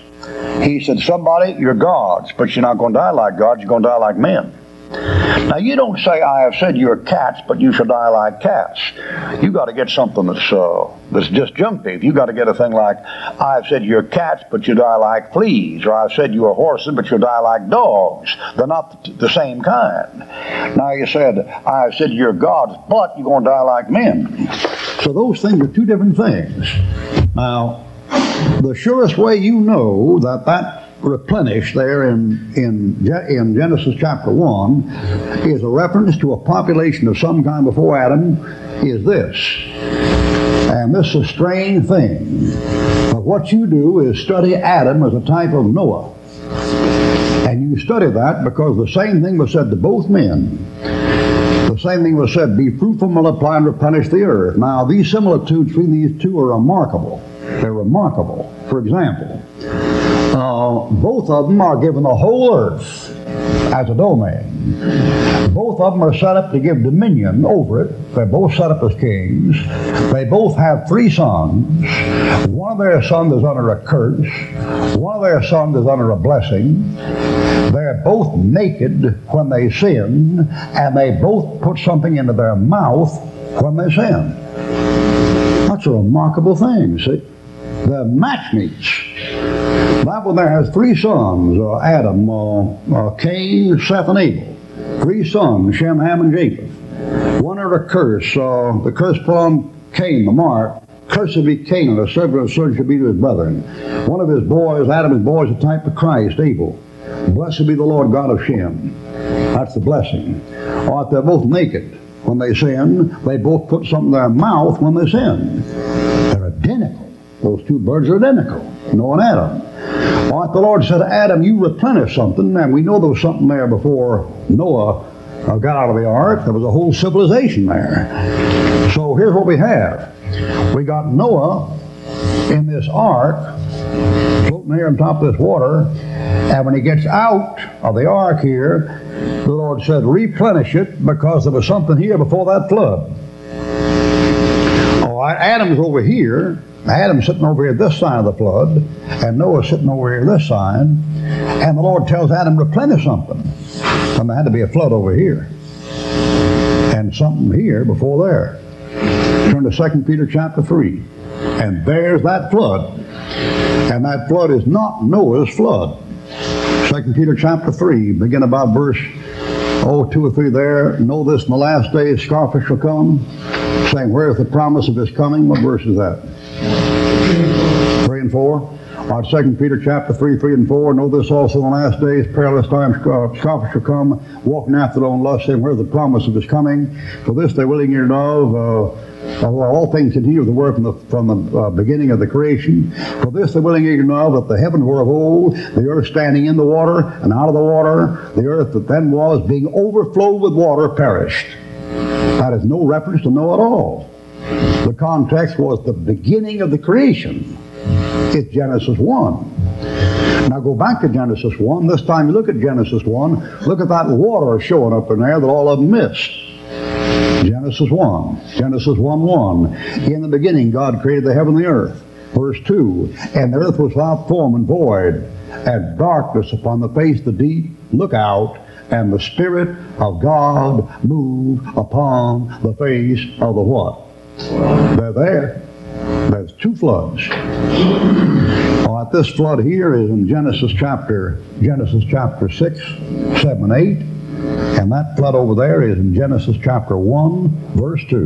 He said, Somebody, you're gods, but you're not going to die like gods, you're going to die like men. Now, you don't say, I have said you're cats, but you shall die like cats. you got to get something that's, uh, that's disjunctive. you got to get a thing like, I have said you're cats, but you die like fleas. Or I've said you are horses, but you die like dogs. They're not the same kind. Now, you said, I have said you're gods, but you're going to die like men. So those things are two different things. Now, the surest way you know that that replenished there in, in, in Genesis chapter 1 is a reference to a population of some kind before Adam is this. And this is a strange thing. But what you do is study Adam as a type of Noah. And you study that because the same thing was said to both men. The same thing was said, be fruitful, multiply, and replenish the earth. Now, these similitudes between these two are remarkable. They're remarkable. For example, uh, both of them are given the whole earth as a domain. Both of them are set up to give dominion over it. They're both set up as kings. They both have three sons. One of their sons is under a curse. One of their sons is under a blessing. They're both naked when they sin, and they both put something into their mouth when they sin. That's a remarkable thing, see? The match meets. That one there has three sons uh, Adam, uh, uh, Cain, Seth, and Abel. Three sons, Shem, Ham, and Japheth. One a curse. Uh, the curse from Cain, the mark. Cursed be Cain, the servant of son should be to his brethren. One of his boys, Adam, his boy, is a type of Christ, Abel. Blessed be the Lord God of Shem. That's the blessing. Right, they're both naked when they sin. They both put something in their mouth when they sin. They're identical. Those two birds are identical. Noah and Adam. All right, the Lord said, Adam, you replenish something, and we know there was something there before Noah uh, got out of the ark. There was a whole civilization there. So here's what we have. We got Noah in this ark, floating here on top of this water, And when he gets out of the ark here, the Lord said, replenish it because there was something here before that flood. All right, Adam's over here. Adam's sitting over here this side of the flood, and Noah's sitting over here this side. And the Lord tells Adam to replenish something. And there had to be a flood over here. And something here before there. Turn to 2 Peter chapter 3. And there's that flood. And that flood is not Noah's flood. 2 Peter chapter 3, begin about verse oh, two or three there. Know this in the last days, scoffers shall come, saying, Where is the promise of his coming? What verse is that? Three and four. Our second Peter chapter 3, 3 and 4. Know this also in the last days, perilous times, scoffers shall come, walking after their own lust, saying, Where's the promise of his coming? For this they willing hear of, uh, all things continue with the word from the, from the uh, beginning of the creation. For this the willing eager know that the heavens were of old, the earth standing in the water, and out of the water, the earth that then was, being overflowed with water, perished. That is no reference to Noah at all. The context was the beginning of the creation. It's Genesis 1. Now go back to Genesis 1. This time you look at Genesis 1. Look at that water showing up in there that all of them missed. Genesis 1. Genesis 1 1. In the beginning, God created the heaven and the earth. Verse 2. And the earth was without form and void, and darkness upon the face of the deep. Look out. And the Spirit of God moved upon the face of the what? They're there. There's two floods. All right, this flood here is in Genesis chapter Genesis chapter 6, 7, 8. And that flood over there is in Genesis chapter 1, verse 2.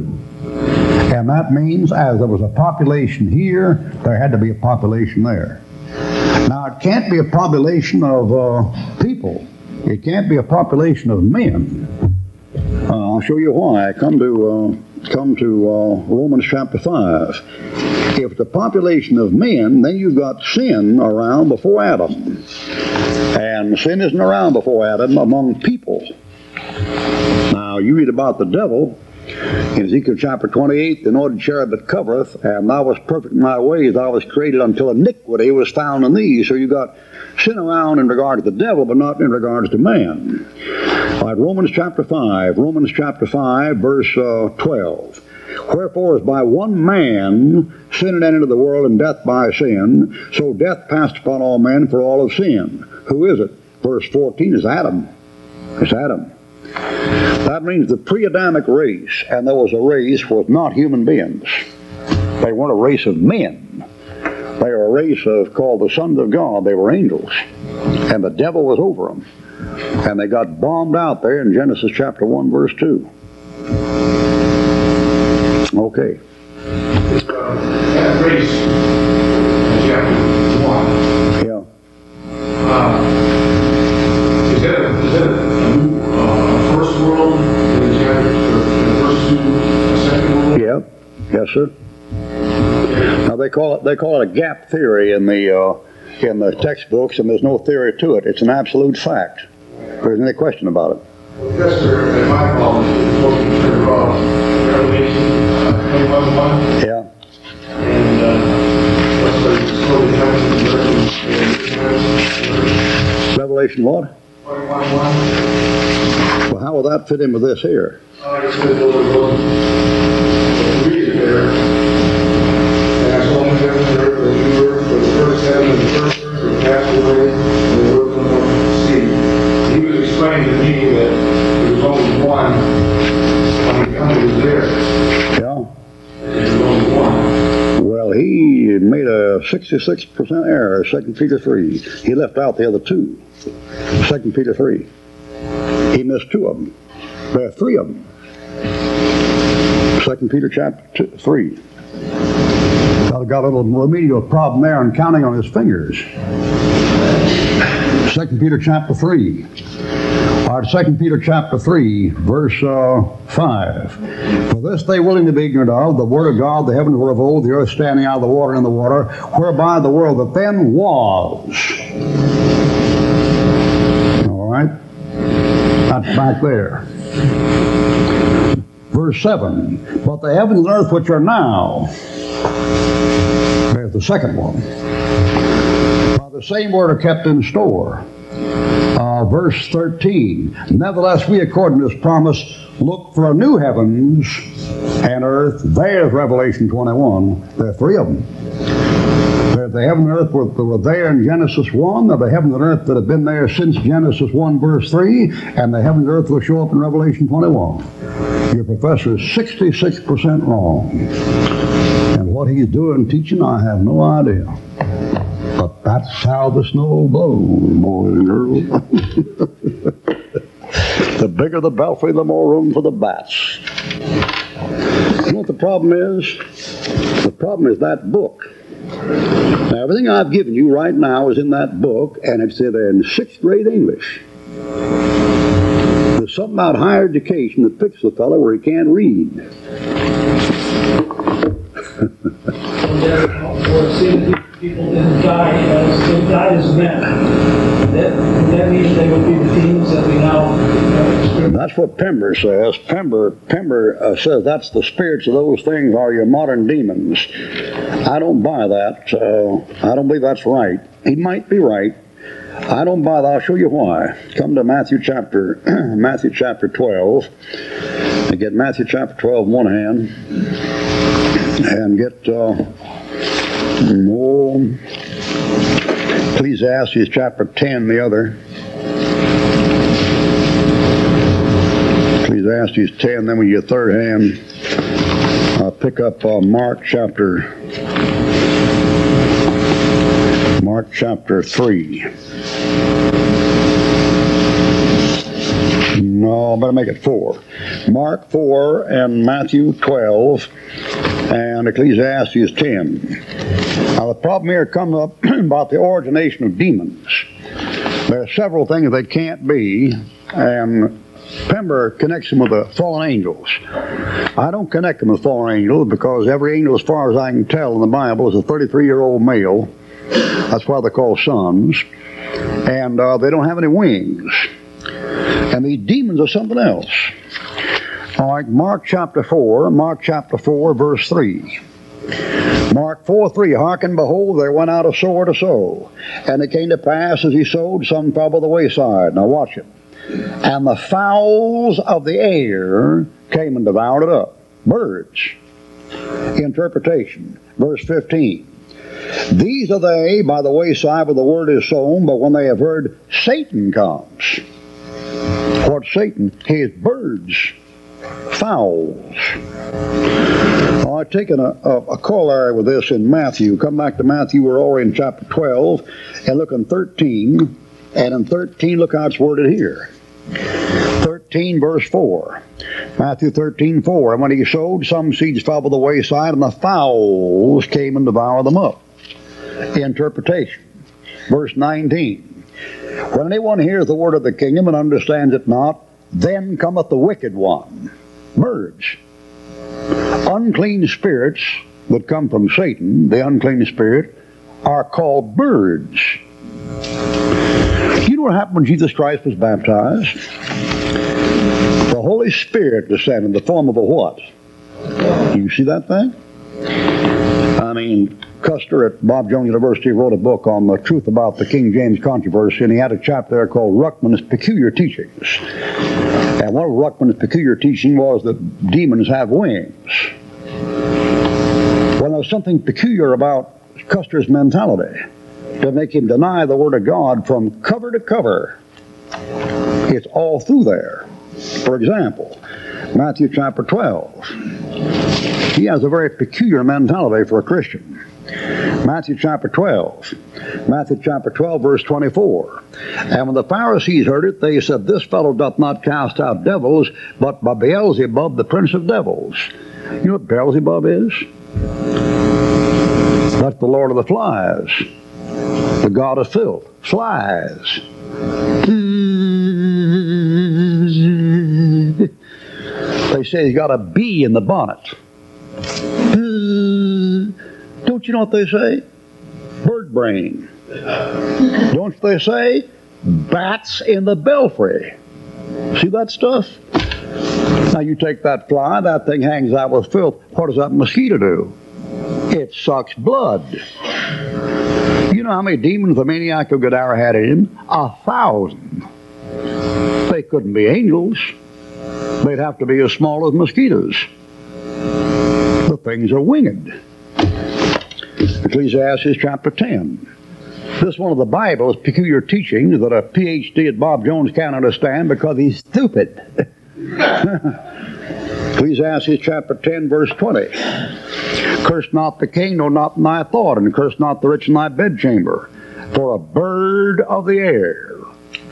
And that means as there was a population here, there had to be a population there. Now, it can't be a population of uh, people. It can't be a population of men. Uh, I'll show you why. I come to uh, come to uh, Romans chapter five. If the population of men, then you've got sin around before Adam, and sin isn't around before Adam among people. Now you read about the devil in Ezekiel chapter 28, the anointed cherub that covereth, and thou wast perfect in thy ways, thou wast created until iniquity was found in thee. So you got sin around in regard to the devil, but not in regards to man. All right, Romans chapter 5, Romans chapter 5, verse uh, 12. Wherefore, as by one man sin entered into the world, and death by sin, so death passed upon all men, for all of sin. Who is it? Verse 14 is Adam. It's Adam. That means the pre-Adamic race, and there was a race was not human beings. They weren't a race of men. They were a race of called the sons of God. They were angels, and the devil was over them, and they got bombed out there in Genesis chapter one, verse two. Okay. Yeah.
uh, is a- first world two, uh, world?
Yeah. Yes, sir. Now they call it they call it a gap theory in the uh, in the textbooks, and there's no theory to it. It's an absolute fact. There's any question about it.
Yes, sir, and my problem is supposed to turn off Revelation, uh, twenty-one, one,
Yeah.
and, uh, what's the, sort of version,
Revelation what? Well, how will that fit in with this here?
Uh, it says over the, read it there. And I saw him heaven and earth as you were, the and the first earth were passed away, and there was no more sea. He was explaining to me that there was only one, when he was there,
Yeah.
and there was only one.
Well, he made a 66% error, 2 Peter 3. He left out the other two. 2 Peter 3. He missed two of them. There are three of them. 2 Peter chapter two, 3. Well, got a little remedial problem there in counting on his fingers. 2 Peter chapter 3. All right, 2 Peter chapter 3, verse uh, 5. For this they willing to be ignorant of, the word of God, the heavens were of old, the earth standing out of the water and the water, whereby the world that then was. All right? That's back there. Verse 7. But the heavens and earth which are now, there's the second one. By the same word are kept in store. Uh, verse 13. Nevertheless, we, according to this promise, look for a new heavens and earth. There's Revelation 21. There are three of them. There's the heaven and earth were, were there in Genesis 1. They're the heaven and earth that have been there since Genesis 1, verse 3. And the heaven and earth will show up in Revelation 21. Your professor is 66% wrong. What he's doing teaching, I have no idea. But that's how the snow blows, boys and girls. the bigger the belfry, the more room for the bats. You know what the problem is? The problem is that book. Now, everything I've given you right now is in that book, and it's there in sixth grade English. There's something about higher education that picks the fellow where he can't read.
And therefore, seeing people didn't die as, they died as men. That, that means they would be the demons that we now.
That's what Pember says. Pember, Pember uh, says that's the spirits of those things are your modern demons. I don't buy that. Uh, I don't believe that's right. He might be right. I don't bother. I'll show you why. Come to Matthew chapter Matthew chapter 12. And get Matthew chapter 12 in one hand. And get uh, oh, Ecclesiastes chapter 10 the other. Please ask Ecclesiastes 10, then with your third hand, pick up uh, Mark chapter Mark chapter 3. No, I better make it 4. Mark 4 and Matthew 12 and Ecclesiastes 10. Now, the problem here comes up about the origination of demons. There are several things they can't be, and Pember connects them with the fallen angels. I don't connect them with fallen angels because every angel, as far as I can tell in the Bible, is a 33 year old male. That's why they're called sons. And uh, they don't have any wings. And these demons are something else. All right, Mark chapter 4, Mark chapter 4, verse 3. Mark 4 3, hearken, behold, there went out a sower to sow. And it came to pass as he sowed, some fell by the wayside. Now watch it. And the fowls of the air came and devoured it up. Birds. Interpretation. Verse 15. These are they by the wayside where the word is sown, but when they have heard, Satan comes. What Satan? His birds, fowls. I've taken a, a, a corollary with this in Matthew. Come back to Matthew, we're already in chapter 12, and look in 13. And in 13, look how it's worded here. 13, verse 4. Matthew 13, 4. And when he sowed, some seeds fell by the wayside, and the fowls came and devoured them up. Interpretation. Verse 19. When anyone hears the word of the kingdom and understands it not, then cometh the wicked one. Birds. Unclean spirits that come from Satan, the unclean spirit, are called birds. You know what happened when Jesus Christ was baptized? The Holy Spirit descended in the form of a what? Do you see that thing? I mean, Custer at Bob Jones University wrote a book on the truth about the King James controversy, and he had a chapter there called Ruckman's Peculiar Teachings. And one of Ruckman's peculiar teaching was that demons have wings. Well, there's something peculiar about Custer's mentality to make him deny the Word of God from cover to cover. It's all through there. For example, Matthew chapter 12. He has a very peculiar mentality for a Christian. Matthew chapter 12. Matthew chapter 12, verse 24. And when the Pharisees heard it, they said, This fellow doth not cast out devils, but by Beelzebub, the prince of devils. You know what Beelzebub is? That's the Lord of the flies, the God of filth. Flies. They say he's got a bee in the bonnet. Don't you know what they say? Bird brain. Don't they say? Bats in the belfry. See that stuff? Now you take that fly, that thing hangs out with filth. What does that mosquito do? It sucks blood. You know how many demons the maniac of Gadara had in him? A thousand. They couldn't be angels. They'd have to be as small as mosquitoes. The things are winged. Ecclesiastes chapter 10. This one of the Bible's peculiar teachings that a PhD at Bob Jones can't understand because he's stupid. Ecclesiastes chapter 10, verse 20. Curse not the king, nor not in thy thought, and curse not the rich in thy bedchamber. For a bird of the air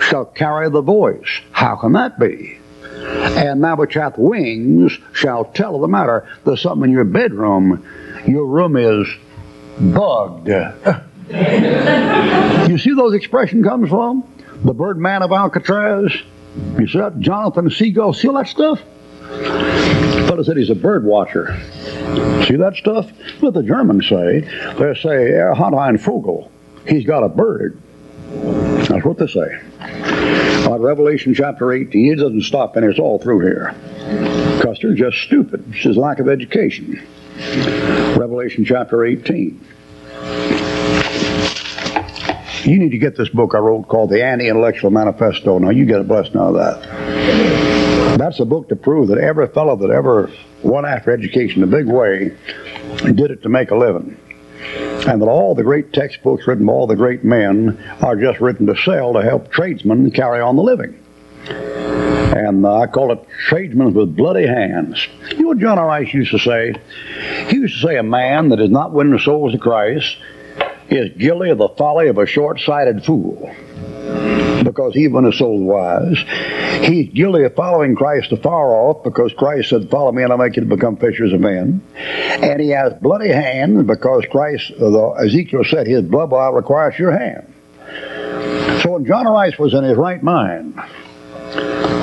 shall carry the voice. How can that be? And that which hath wings shall tell of the matter. There's something in your bedroom. Your room is bugged. you see those expression comes from? The Birdman of Alcatraz. You see that? Jonathan Seagull. See all that stuff? Fellow said he's a bird watcher. See that stuff? What the Germans say. They say, Er hat ein Vogel. He's got a bird. That's what they say. On Revelation chapter 18, it doesn't stop, and it's all through here. Custer's just stupid. It's his lack of education. Revelation chapter 18. You need to get this book I wrote called The Anti-Intellectual Manifesto. Now, you get a blessing out of that. That's a book to prove that every fellow that ever went after education a big way did it to make a living. And that all the great textbooks written by all the great men are just written to sell to help tradesmen carry on the living. And I call it tradesmen with bloody hands. You know what John R. Rice used to say? He used to say a man that is not winning the souls of Christ is guilty of the folly of a short-sighted fool because he won his soul wise. He's guilty of following Christ afar off because Christ said, Follow me and I'll make you to become fishers of men. And he has bloody hands because Christ, uh, Ezekiel said, His blood will require your hand. So when John Rice was in his right mind,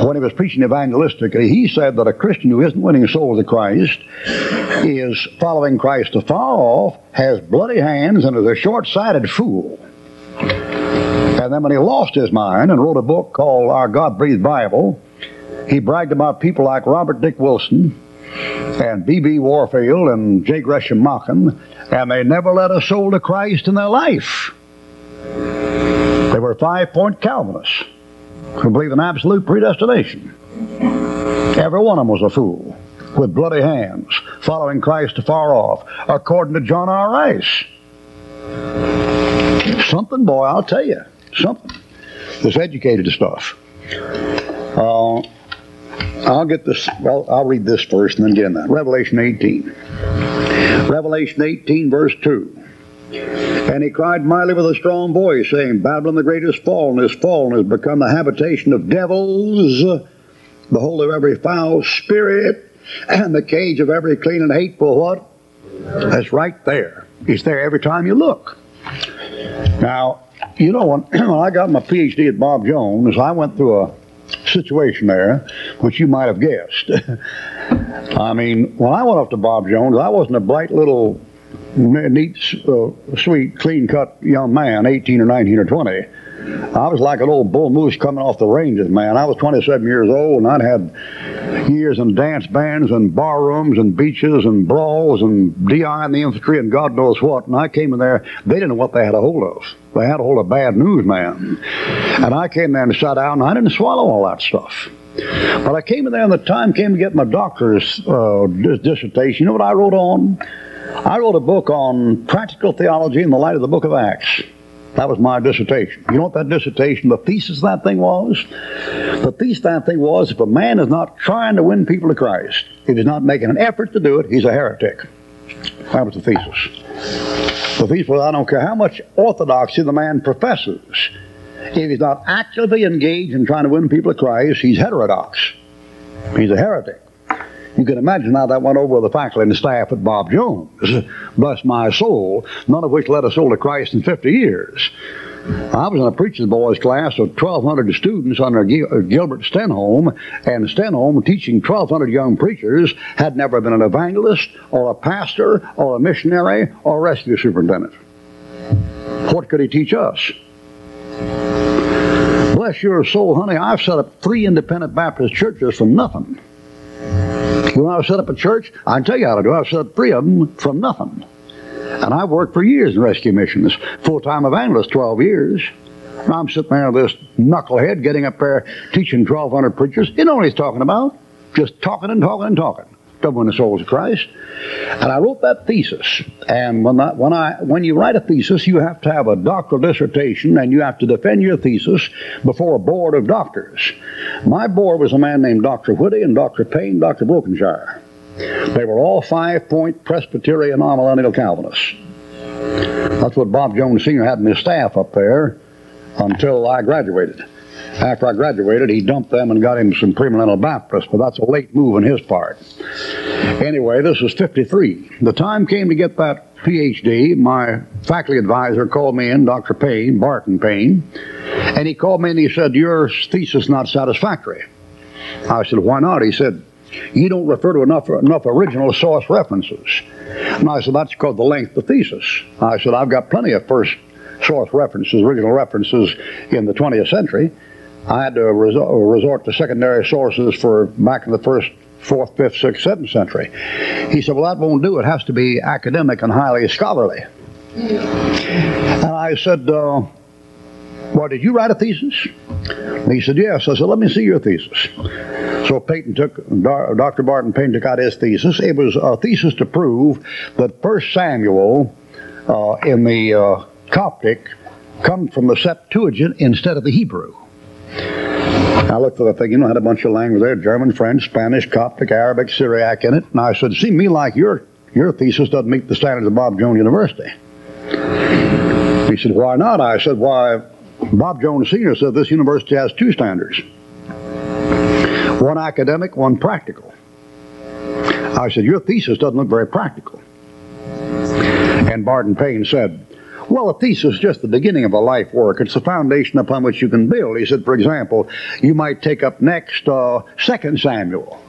when he was preaching evangelistically, he said that a Christian who isn't winning souls to Christ is following Christ afar off, has bloody hands, and is a short sighted fool. And then when he lost his mind and wrote a book called Our God Breathed Bible, he bragged about people like Robert Dick Wilson and B.B. Warfield and J. Gresham Machen, and they never led a soul to Christ in their life. They were five point Calvinists who believe in absolute predestination. Every one of them was a fool with bloody hands, following Christ afar off, according to John R. Rice. Something, boy, I'll tell you. Something. This educated stuff. Uh, I'll get this, well, I'll read this first and then get in that. Revelation 18. Revelation 18, verse 2. And he cried mightily with a strong voice, saying, Babylon the great is fallen, is fallen, has become the habitation of devils, the hole of every foul spirit, and the cage of every clean and hateful what? That's right there. It's there every time you look. Now, you know, when, when I got my PhD at Bob Jones, I went through a situation there, which you might have guessed. I mean, when I went off to Bob Jones, I wasn't a bright little, neat, uh, sweet, clean cut young man, 18 or 19 or 20. I was like an old bull moose coming off the ranges, man. I was 27 years old, and I'd had years in dance bands and bar rooms and beaches and brawls and DI in the infantry and God knows what. And I came in there, they didn't know what they had a hold of. They had a hold of bad news, man. And I came there and sat down, and I didn't swallow all that stuff. But I came in there, and the time came to get my doctor's uh, dissertation. You know what I wrote on? I wrote a book on practical theology in the light of the book of Acts. That was my dissertation. You know what that dissertation, the thesis of that thing was? The thesis of that thing was if a man is not trying to win people to Christ, if he's not making an effort to do it, he's a heretic. That was the thesis. The thesis was I don't care how much orthodoxy the man professes. If he's not actively engaged in trying to win people to Christ, he's heterodox. He's a heretic. You can imagine how that went over with the faculty and the staff at Bob Jones. Bless my soul, none of which led a soul to Christ in 50 years. I was in a preacher's boys class of 1,200 students under uh, Gilbert Stenholm, and Stenholm, teaching 1,200 young preachers, had never been an evangelist or a pastor or a missionary or a rescue superintendent. What could he teach us? Bless your soul, honey, I've set up three independent Baptist churches from nothing. Want to set up a church? I can tell you how to do it. I've set up three of them from nothing. And I've worked for years in rescue missions, full time evangelist, 12 years. And I'm sitting there, this knucklehead getting up there teaching 1,200 preachers. You know what he's talking about? Just talking and talking and talking. Don't win the souls of Christ. And I wrote that thesis. And when when I when you write a thesis, you have to have a doctoral dissertation and you have to defend your thesis before a board of doctors. My board was a man named Dr. Whitty and Dr. Payne, Dr. Brokenshire. They were all five point Presbyterian amillennial Calvinists. That's what Bob Jones Sr. had in his staff up there until I graduated. After I graduated, he dumped them and got him some premillennial Baptists, but that's a late move on his part. Anyway, this was 53. The time came to get that PhD. My faculty advisor called me in, Dr. Payne, Barton Payne, and he called me and he said, Your thesis is not satisfactory. I said, Why not? He said, You don't refer to enough, enough original source references. And I said, That's called the length of the thesis. I said, I've got plenty of first source references, original references in the 20th century. I had to resort, to secondary sources for back in the first, fourth, fifth, sixth, seventh century. He said, Well, that won't do. It has to be academic and highly scholarly. And I said, uh, Well, did you write a thesis? And he said, Yes. I said, Let me see your thesis. So Peyton took, Dr. Barton Payne took out his thesis. It was a thesis to prove that First Samuel uh, in the uh, Coptic comes from the Septuagint instead of the Hebrew. I looked for the thing, you know, had a bunch of language there German, French, Spanish, Coptic, Arabic, Syriac in it. And I said, See, me like your, your thesis doesn't meet the standards of Bob Jones University. He said, why not? I said, why, Bob Jones Sr. said this university has two standards one academic, one practical. I said, Your thesis doesn't look very practical. And Barton Payne said, Well, a thesis is just the beginning of a life work. It's the foundation upon which you can build. He said, For example, you might take up next uh, 2 Samuel.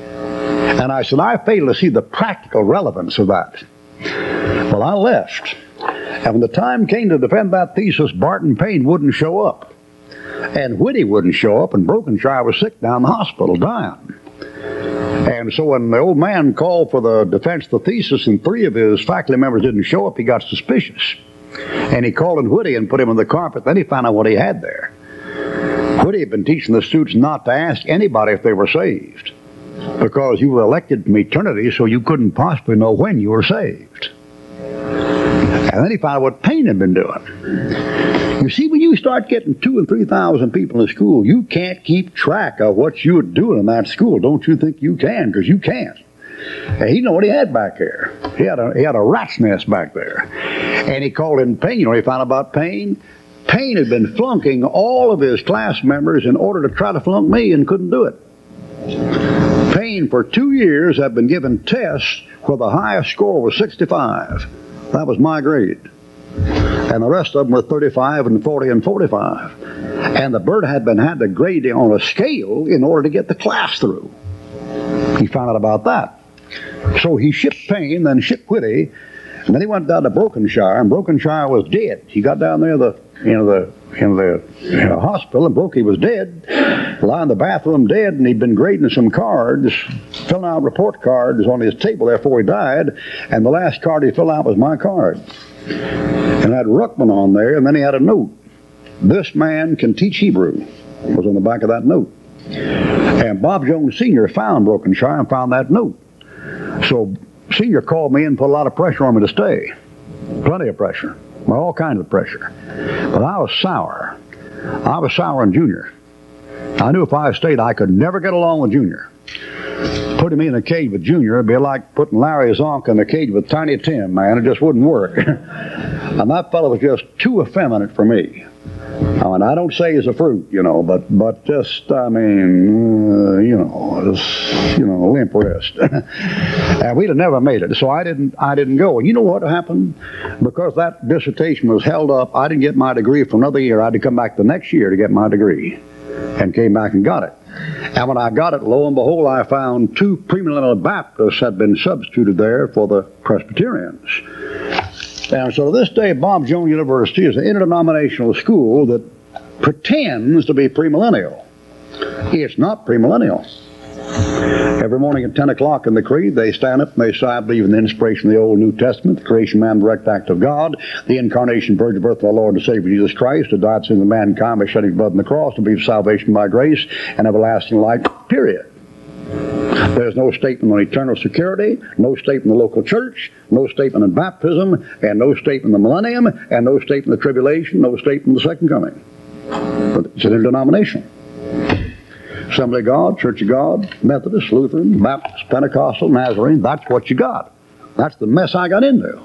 And I said, I fail to see the practical relevance of that. Well, I left. And when the time came to defend that thesis, Barton Payne wouldn't show up. And Whitty wouldn't show up, and Brokenshire was sick down in the hospital, dying. And so when the old man called for the defense of the thesis and three of his faculty members didn't show up, he got suspicious. And he called in Whitty and put him on the carpet. Then he found out what he had there. Whitty had been teaching the students not to ask anybody if they were saved because you were elected from eternity, so you couldn't possibly know when you were saved. And then he found out what Payne had been doing. You see, when you start getting two and three thousand people in a school, you can't keep track of what you're doing in that school. Don't you think you can? Because you can't. And he knew what he had back there. He had a he had a rat's nest back there. And he called in Payne. You know, he found out about Payne. Payne had been flunking all of his class members in order to try to flunk me and couldn't do it. Payne, for two years, had been given tests where the highest score was 65. That was my grade. And the rest of them were 35 and 40 and 45. And the bird had been had to grade on a scale in order to get the class through. He found out about that. So he shipped Payne, then shipped Whitty, and then he went down to Brokenshire, and Brokenshire was dead. He got down there, the know the in the hospital, and Brokey was dead, lying in the bathroom dead, and he'd been grading some cards, filling out report cards on his table before he died, and the last card he filled out was my card. And it had Ruckman on there, and then he had a note. This man can teach Hebrew, was on the back of that note. And Bob Jones Sr. found Brokenshire and found that note. So Senior called me and put a lot of pressure on me to stay. Plenty of pressure. Well, all kinds of pressure. But I was sour. I was sour on Junior. I knew if I stayed, I could never get along with Junior. Putting me in a cage with Junior would be like putting Larry Csonka in a cage with Tiny Tim, man. It just wouldn't work. and that fellow was just too effeminate for me. I mean, I don't say it's a fruit, you know, but but just I mean, uh, you know, just, you know, limp wrist. and we'd have never made it. So I didn't I didn't go. And you know what happened? Because that dissertation was held up, I didn't get my degree for another year. I had to come back the next year to get my degree, and came back and got it. And when I got it, lo and behold, I found two premillennial Baptists had been substituted there for the Presbyterians. And so to this day, Bob Jones University is an interdenominational school that pretends to be premillennial. It's not premillennial. Every morning at 10 o'clock in the creed, they stand up and they say, I believe in the inspiration of the Old New Testament, the creation, man, direct act of God, the incarnation, virgin birth of our Lord and Savior Jesus Christ, who died sin of mankind by shedding blood on the cross, to be salvation by grace and everlasting life, period. There's no statement on eternal security, no statement in the local church, no statement in baptism, and no statement in the millennium, and no statement in the tribulation, no statement in the second coming. But it's interdenominational. Assembly of God, Church of God, Methodist, Lutheran, Baptist, Pentecostal, Nazarene, that's what you got. That's the mess I got into.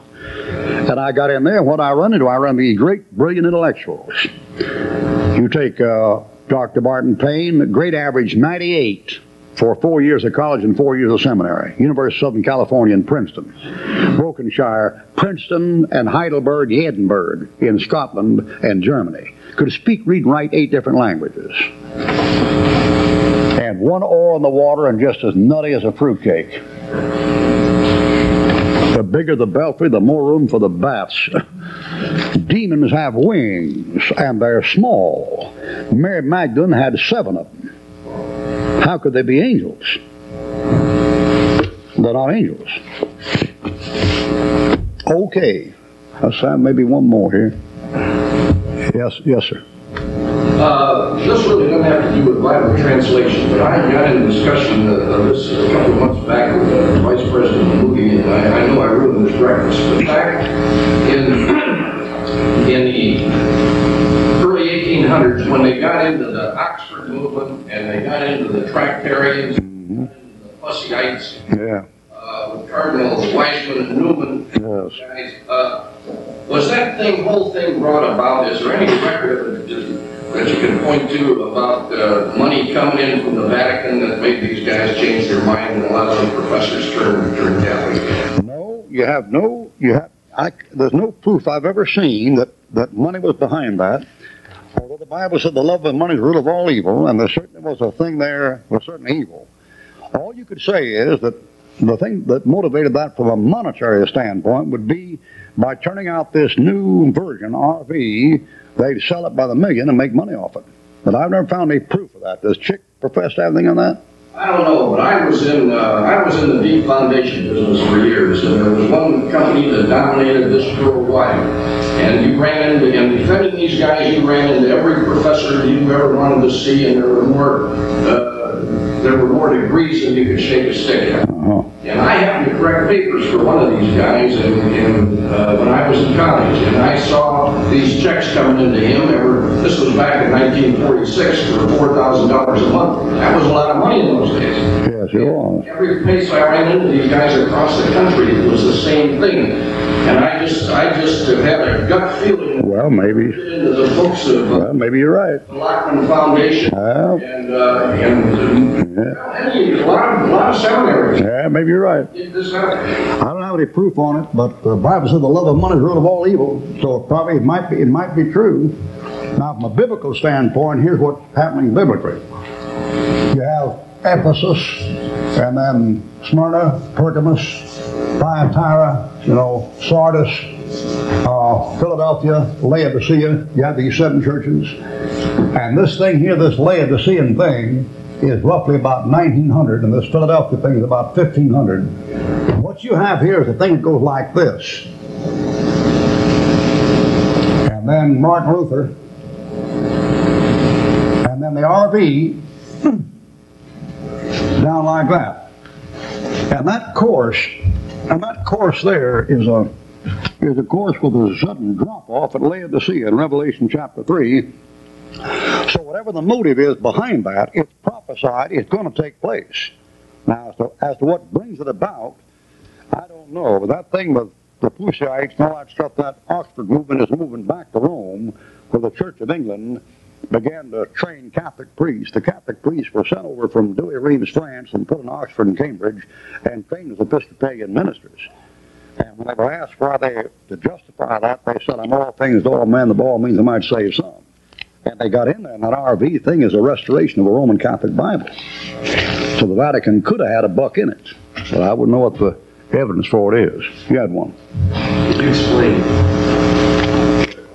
And I got in there, what I run into, I run into great, brilliant intellectuals. You take uh, Dr. Barton Payne, great average 98 for four years of college and four years of seminary. University of Southern California in Princeton. Brokenshire, Princeton, and Heidelberg, Edinburgh in Scotland and Germany. Could speak, read, write eight different languages. And one oar in the water and just as nutty as a fruitcake. The bigger the belfry, the more room for the bats. Demons have wings, and they're small. Mary Magdalene had seven of them. How could they be angels? They're not angels. Okay. Uh, Let's have maybe one more here. Yes, yes, sir.
Uh, this really doesn't have to do with Bible translation, but I got in a discussion of of this a couple of months back with uh, the Vice President Moogie, and I, I know I ruined this breakfast, but back in, in the 1800s, when they got into the Oxford movement, and they got into the Tractarians, and the Puseyites,
Yeah.
uh, Cardinal Wiseman and Newman,
Yes.
guys, uh, was that thing, whole thing brought about, is there any record of it that- that you can point to about uh, money coming in from the Vatican that made these guys change their mind and a lot of the professors turn, turn Catholic?
No, you have no, you have, I, there's no proof I've ever seen that, that money was behind that. Although the Bible said the love of money is the root of all evil, and there certainly was a thing there, was certain evil. All you could say is that the thing that motivated that from a monetary standpoint would be by turning out this new version, RV, they'd sell it by the million and make money off it. But I've never found any proof of that. Does Chick profess to have anything on that?
I don't know, but I was in, uh, I was in the deep foundation business for years, and there was one company that dominated this worldwide. And you ran into, in defending these guys, you ran into every professor you ever wanted to see, and there were more, uh, there were more degrees than you could shake a stick at.
Uh-huh.
And I happened to correct papers for one of these guys and, and, uh, when I was in college, and I saw these checks coming into him, were, this was back in nineteen forty-six for four thousand dollars a month. That was a lot of money in those days.
Yes, it was.
Every place I ran into these guys across the country, it was the same thing. And I just, I just had a gut feeling
Well, maybe,
into the books of uh,
well, maybe you're right.
the Lockman Foundation
Well,
and, uh, and,
yeah.
uh, any, a lot of, a lot of seminaries.
Yeah, maybe you're right. I don't have any proof on it, but the Bible says the love of money is root of all evil. So probably it might be it might be true. Now, from a biblical standpoint, here's what's happening biblically. You have Ephesus, and then Smyrna, Pergamus, Thyatira, you know, Sardis, uh, Philadelphia, Laodicea. You have these seven churches, and this thing here, this Laodicean thing, is roughly about 1900, and this Philadelphia thing is about 1500. What you have here is a thing that goes like this. And then Martin Luther. And then the RV hmm. down like that. And that course, and that course there is a is a course with a sudden drop off at Laodicea in Revelation chapter 3. So whatever the motive is behind that, it's prophesied it's going to take place. Now, as to, as to what brings it about, I don't know. But that thing with the Puseyites and all that stuff, that Oxford movement is moving back to Rome, where the Church of England began to train Catholic priests. The Catholic priests were sent over from Douay Rheims, France, and put in Oxford and Cambridge, and trained as Episcopalian ministers. And when they were asked why they to justify that, they said, "I'm all things to all men. The ball means I might save some." And they got in there, and that RV thing is a restoration of a Roman Catholic Bible. So the Vatican could have had a buck in it, but I wouldn't know what the evidence for it is. You had one.
Could you explain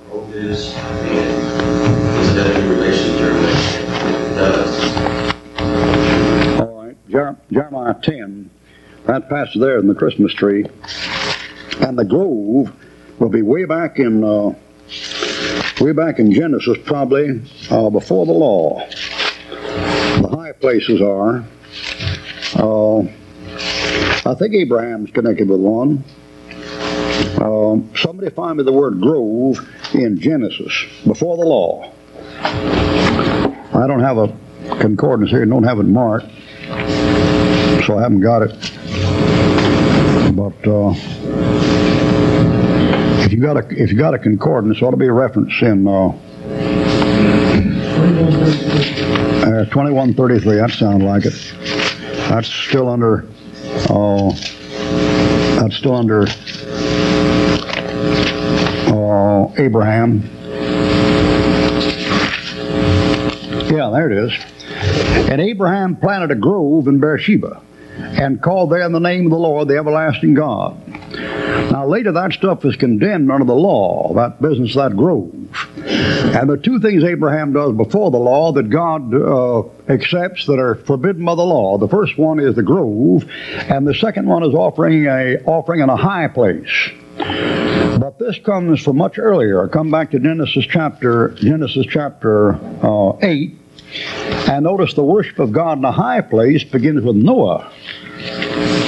what is is that in relation to It.
All right. Jer- Jeremiah 10, that passage there in the Christmas tree. And the grove will be way back in, uh, way back in Genesis, probably uh, before the law. The high places are. Uh, I think Abraham's connected with one. Um, somebody find me the word grove in Genesis before the law. I don't have a concordance here, don't have it marked, so I haven't got it. But uh, if you got a if you got a concordance, ought to be a reference in uh, uh, 2133. That sounds like it. That's still under. Uh, that's still under uh, Abraham. Yeah, there it is. And Abraham planted a grove in Beersheba and called there in the name of the Lord, the everlasting God. Now, later that stuff is condemned under the law, that business, that grove. And the two things Abraham does before the law that God uh, accepts that are forbidden by the law. The first one is the grove, and the second one is offering a offering in a high place. But this comes from much earlier. Come back to Genesis chapter Genesis chapter uh, eight, and notice the worship of God in a high place begins with Noah.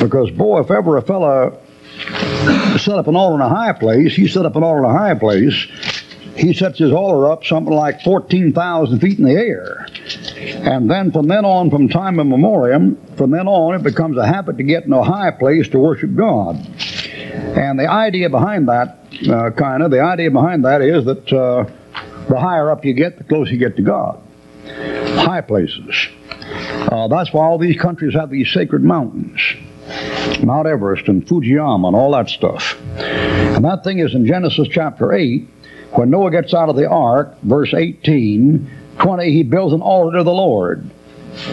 Because boy, if ever a fellow set up an altar in a high place, he set up an altar in a high place. He sets his altar up something like 14,000 feet in the air. And then from then on, from time immemorial, from then on, it becomes a habit to get in a high place to worship God. And the idea behind that, uh, kind of, the idea behind that is that uh, the higher up you get, the closer you get to God. High places. Uh, that's why all these countries have these sacred mountains. Mount Everest and Fujiyama and all that stuff. And that thing is in Genesis chapter 8, when Noah gets out of the ark, verse 18, 20, he builds an altar to the Lord.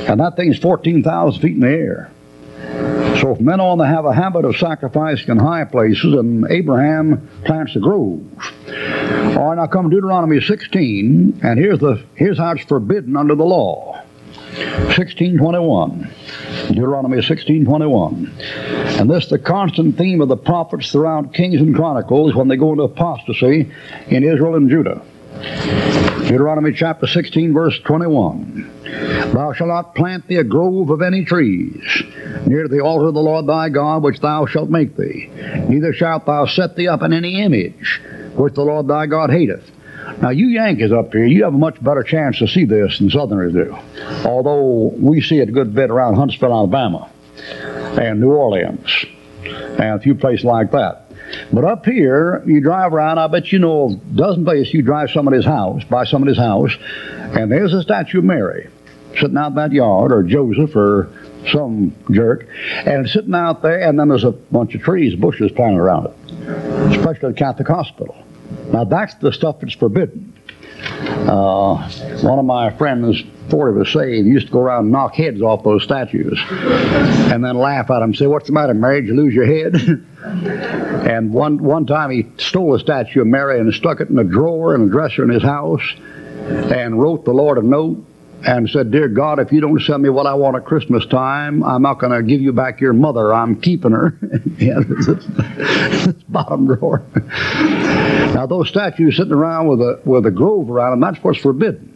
And that thing's 14,000 feet in the air. So if men on, they have a habit of sacrificing in high places, and Abraham plants a grove. All right, now come Deuteronomy 16, and here's the here's how it's forbidden under the law. 1621. Deuteronomy 1621. And this the constant theme of the prophets throughout Kings and Chronicles when they go into apostasy in Israel and Judah. Deuteronomy chapter 16, verse 21. Thou shalt not plant thee a grove of any trees near the altar of the Lord thy God, which thou shalt make thee. Neither shalt thou set thee up in any image, which the Lord thy God hateth. Now, you Yankees up here, you have a much better chance to see this than Southerners do. Although we see it a good bit around Huntsville, Alabama, and New Orleans, and a few places like that. But up here, you drive around, I bet you know a dozen places you drive somebody's house, by somebody's house, and there's a statue of Mary sitting out in that yard, or Joseph, or some jerk, and sitting out there, and then there's a bunch of trees, bushes planted around it, especially the Catholic hospital. Now that's the stuff that's forbidden. Uh, one of my friends, before he was saved, used to go around and knock heads off those statues, and then laugh at them, say, "What's the matter, Mary? Did you lose your head?" and one one time he stole a statue of Mary and stuck it in a drawer and a dresser in his house, and wrote the Lord a note and said, Dear God, if you don't send me what I want at Christmas time, I'm not going to give you back your mother. I'm keeping her. yeah, this, this bottom drawer. Now, those statues sitting around with a, with a grove around them, that's what's forbidden.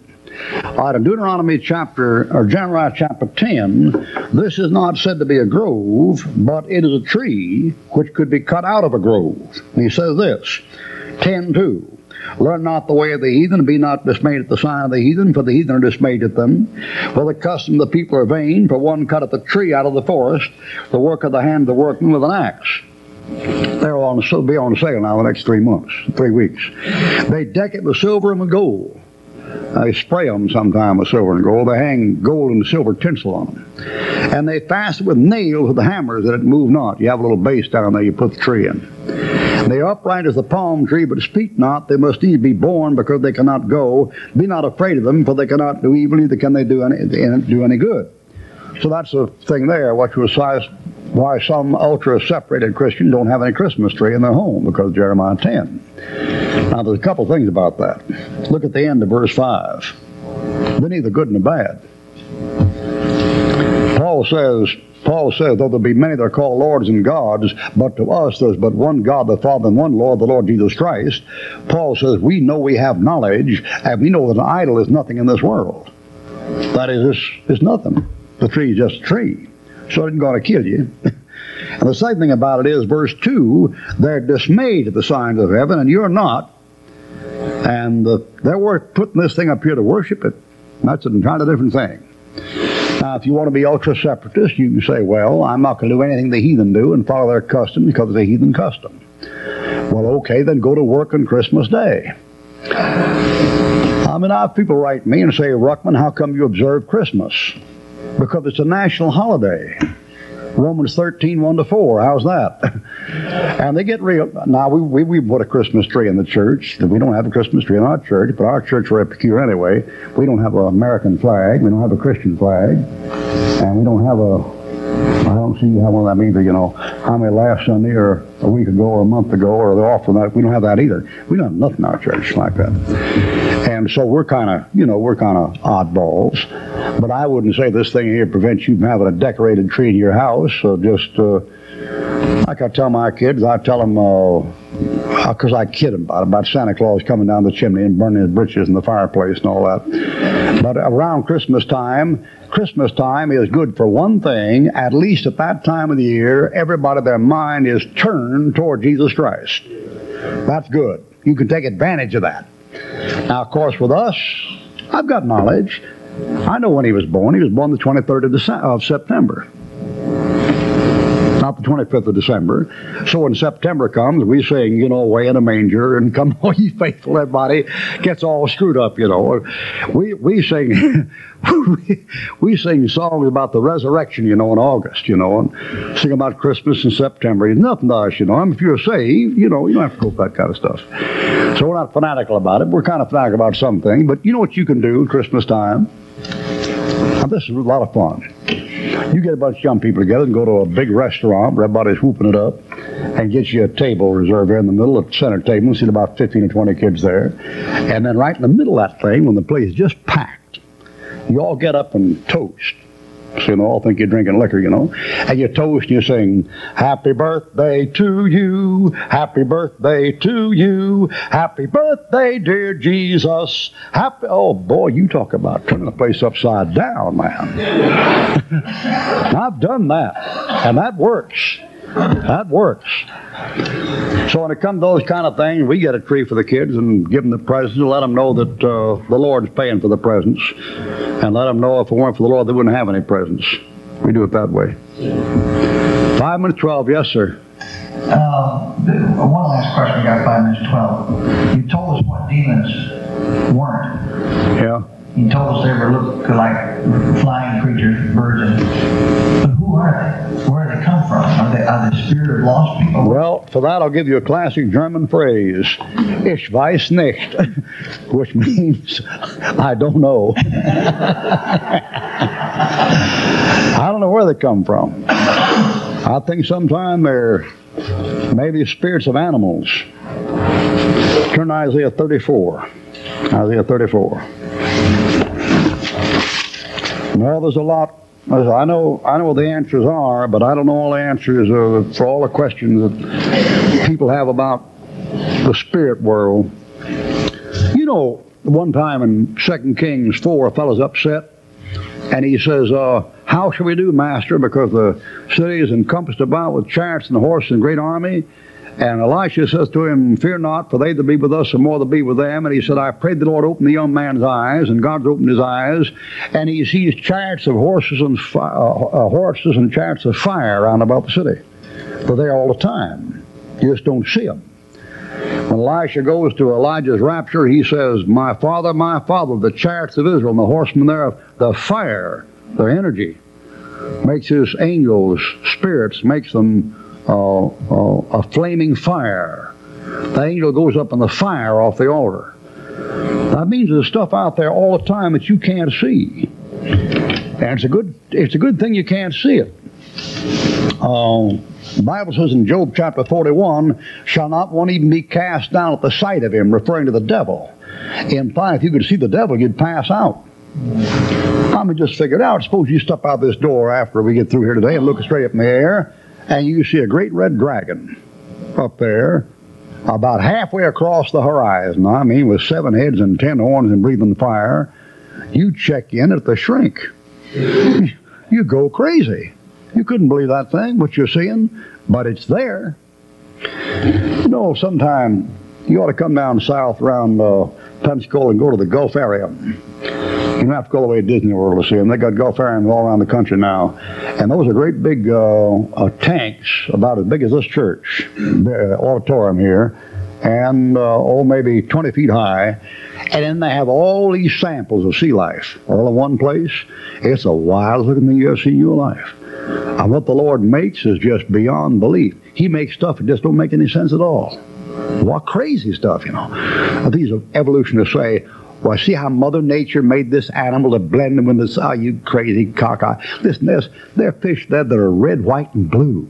Right, in Deuteronomy chapter, or Jeremiah chapter 10, this is not said to be a grove, but it is a tree which could be cut out of a grove. And he says this, 10 2. Learn not the way of the heathen, be not dismayed at the sign of the heathen, for the heathen are dismayed at them. For the custom of the people are vain, for one cutteth a tree out of the forest, the work of the hand of the workman with an axe. They're on so be on sale now the next three months, three weeks. They deck it with silver and with gold. They spray them sometime with silver and gold. They hang gold and silver tinsel on them. And they fasten with nails with the hammers that it move not. You have a little base down there you put the tree in. They are upright as the palm tree, but speak not. They must needs be born because they cannot go. Be not afraid of them, for they cannot do evil, neither can they do any, do any good. So that's the thing there, which was why some ultra separated Christians don't have any Christmas tree in their home, because of Jeremiah 10. Now, there's a couple things about that. Look at the end of verse 5. They're neither good nor bad. Paul says, Paul says, though there be many that are called lords and gods, but to us there's but one God, the Father, and one Lord, the Lord Jesus Christ. Paul says, we know we have knowledge, and we know that an idol is nothing in this world. That is, it's, it's nothing. The tree is just a tree. So it isn't going to kill you. and the second thing about it is, verse 2, they're dismayed at the signs of heaven, and you're not. And uh, they're worth putting this thing up here to worship it. That's an entirely different thing. Now, if you want to be ultra separatist, you can say, well, I'm not going to do anything the heathen do and follow their custom because it's a heathen custom. Well, okay, then go to work on Christmas Day. I mean, I have people write me and say, Ruckman, how come you observe Christmas? Because it's a national holiday. Romans 13, 1 to 4. How's that? and they get real. Now, we, we, we put a Christmas tree in the church. We don't have a Christmas tree in our church, but our church we're peculiar anyway. We don't have an American flag. We don't have a Christian flag. And we don't have a I don't see how one of them either, you know, how many last Sunday or a week ago or a month ago or the from that. We don't have that either. We don't have nothing in our church like that. And so we're kind of, you know, we're kind of oddballs. But I wouldn't say this thing here prevents you from having a decorated tree in your house. So just, uh, like I tell my kids, I tell them, because uh, I kid them about about Santa Claus coming down the chimney and burning his britches in the fireplace and all that. But around Christmas time, Christmas time is good for one thing, at least at that time of the year, everybody, their mind is turned toward Jesus Christ. That's good. You can take advantage of that. Now, of course, with us, I've got knowledge. I know when he was born. He was born the 23rd of, December, of September not the 25th of December. So when September comes, we sing, you know, Way in a Manger and Come All Ye Faithful. Everybody gets all screwed up, you know. We, we sing, we sing songs about the resurrection, you know, in August, you know, and sing about Christmas in September. It's nothing to us, you know. I mean, if you're saved, you know, you don't have to go that kind of stuff. So we're not fanatical about it. We're kind of fanatical about something. But you know what you can do Christmas time? Now, this is a lot of fun. You get a bunch of young people together and go to a big restaurant where everybody's whooping it up and get you a table reserved there in the middle, a center table, see about 15 or 20 kids there. And then right in the middle of that thing, when the place is just packed, you all get up and toast. You know, all think you're drinking liquor, you know. And you toast and you sing, Happy birthday to you, happy birthday to you, happy birthday, dear Jesus. Happy, oh boy, you talk about turning the place upside down, man. I've done that, and that works. That works. So when it comes to those kind of things, we get a tree for the kids and give them the presents and let them know that uh, the Lord's paying for the presents. And let them know if it weren't for the Lord, they wouldn't have any presents. We do it that way. Five minutes, 12. Yes, sir.
Uh, one last question. We got five minutes, 12. You told us what demons weren't.
Yeah.
You told us they were look like flying creatures, birds. But who are they? Where do they come from? Are they, are they spirit of lost people?
Well, for that, I'll give you a classic German phrase, Ich weiß nicht, which means I don't know. I don't know where they come from. I think sometime they're maybe spirits of animals. Turn to Isaiah 34. Isaiah 34. Well, there's a lot. I know, I know what the answers are, but I don't know all the answers uh, for all the questions that people have about the spirit world. You know, one time in Second Kings four, a fellow's upset, and he says, uh, "How shall we do, master? Because the city is encompassed about with chariots and horses and great army." And Elisha says to him, Fear not, for they that be with us are more that be with them. And he said, I prayed the Lord open the young man's eyes, and God's opened his eyes, and he sees chariots of horses and fi- uh, uh, horses and chariots of fire round about the city. They're there all the time. You just don't see them. When Elisha goes to Elijah's rapture, he says, My father, my father, the chariots of Israel and the horsemen thereof, the fire, their energy, makes his angels, spirits, makes them a flaming fire. The angel goes up in the fire off the altar. That means there's stuff out there all the time that you can't see. And it's a good it's a good thing you can't see it. Uh, the Bible says in Job chapter 41, shall not one even be cast down at the sight of him, referring to the devil. In fact, if you could see the devil, you'd pass out. I mean, just figure it out. Suppose you step out this door after we get through here today and look straight up in the air, and you see a great red dragon up there, about halfway across the horizon. I mean, with seven heads and ten horns and breathing fire. You check in at the shrink. you go crazy. You couldn't believe that thing, what you're seeing, but it's there. You know, sometime you ought to come down south around uh, Pensacola and go to the Gulfarium. You don't have to go all the way to Disney World to see them. They got Gulfariums all around the country now. And those are great big uh, uh, tanks, about as big as this church, the auditorium here, and uh, oh, maybe 20 feet high. And then they have all these samples of sea life all in one place. It's the wildest looking thing you ever seen in your life. And what the Lord makes is just beyond belief. He makes stuff that just don't make any sense at all. What crazy stuff, you know. These evolutionists say, well, see how Mother Nature made this animal to blend with this. Oh, you crazy cockeye. Listen, there's, there are fish there that are red, white, and blue.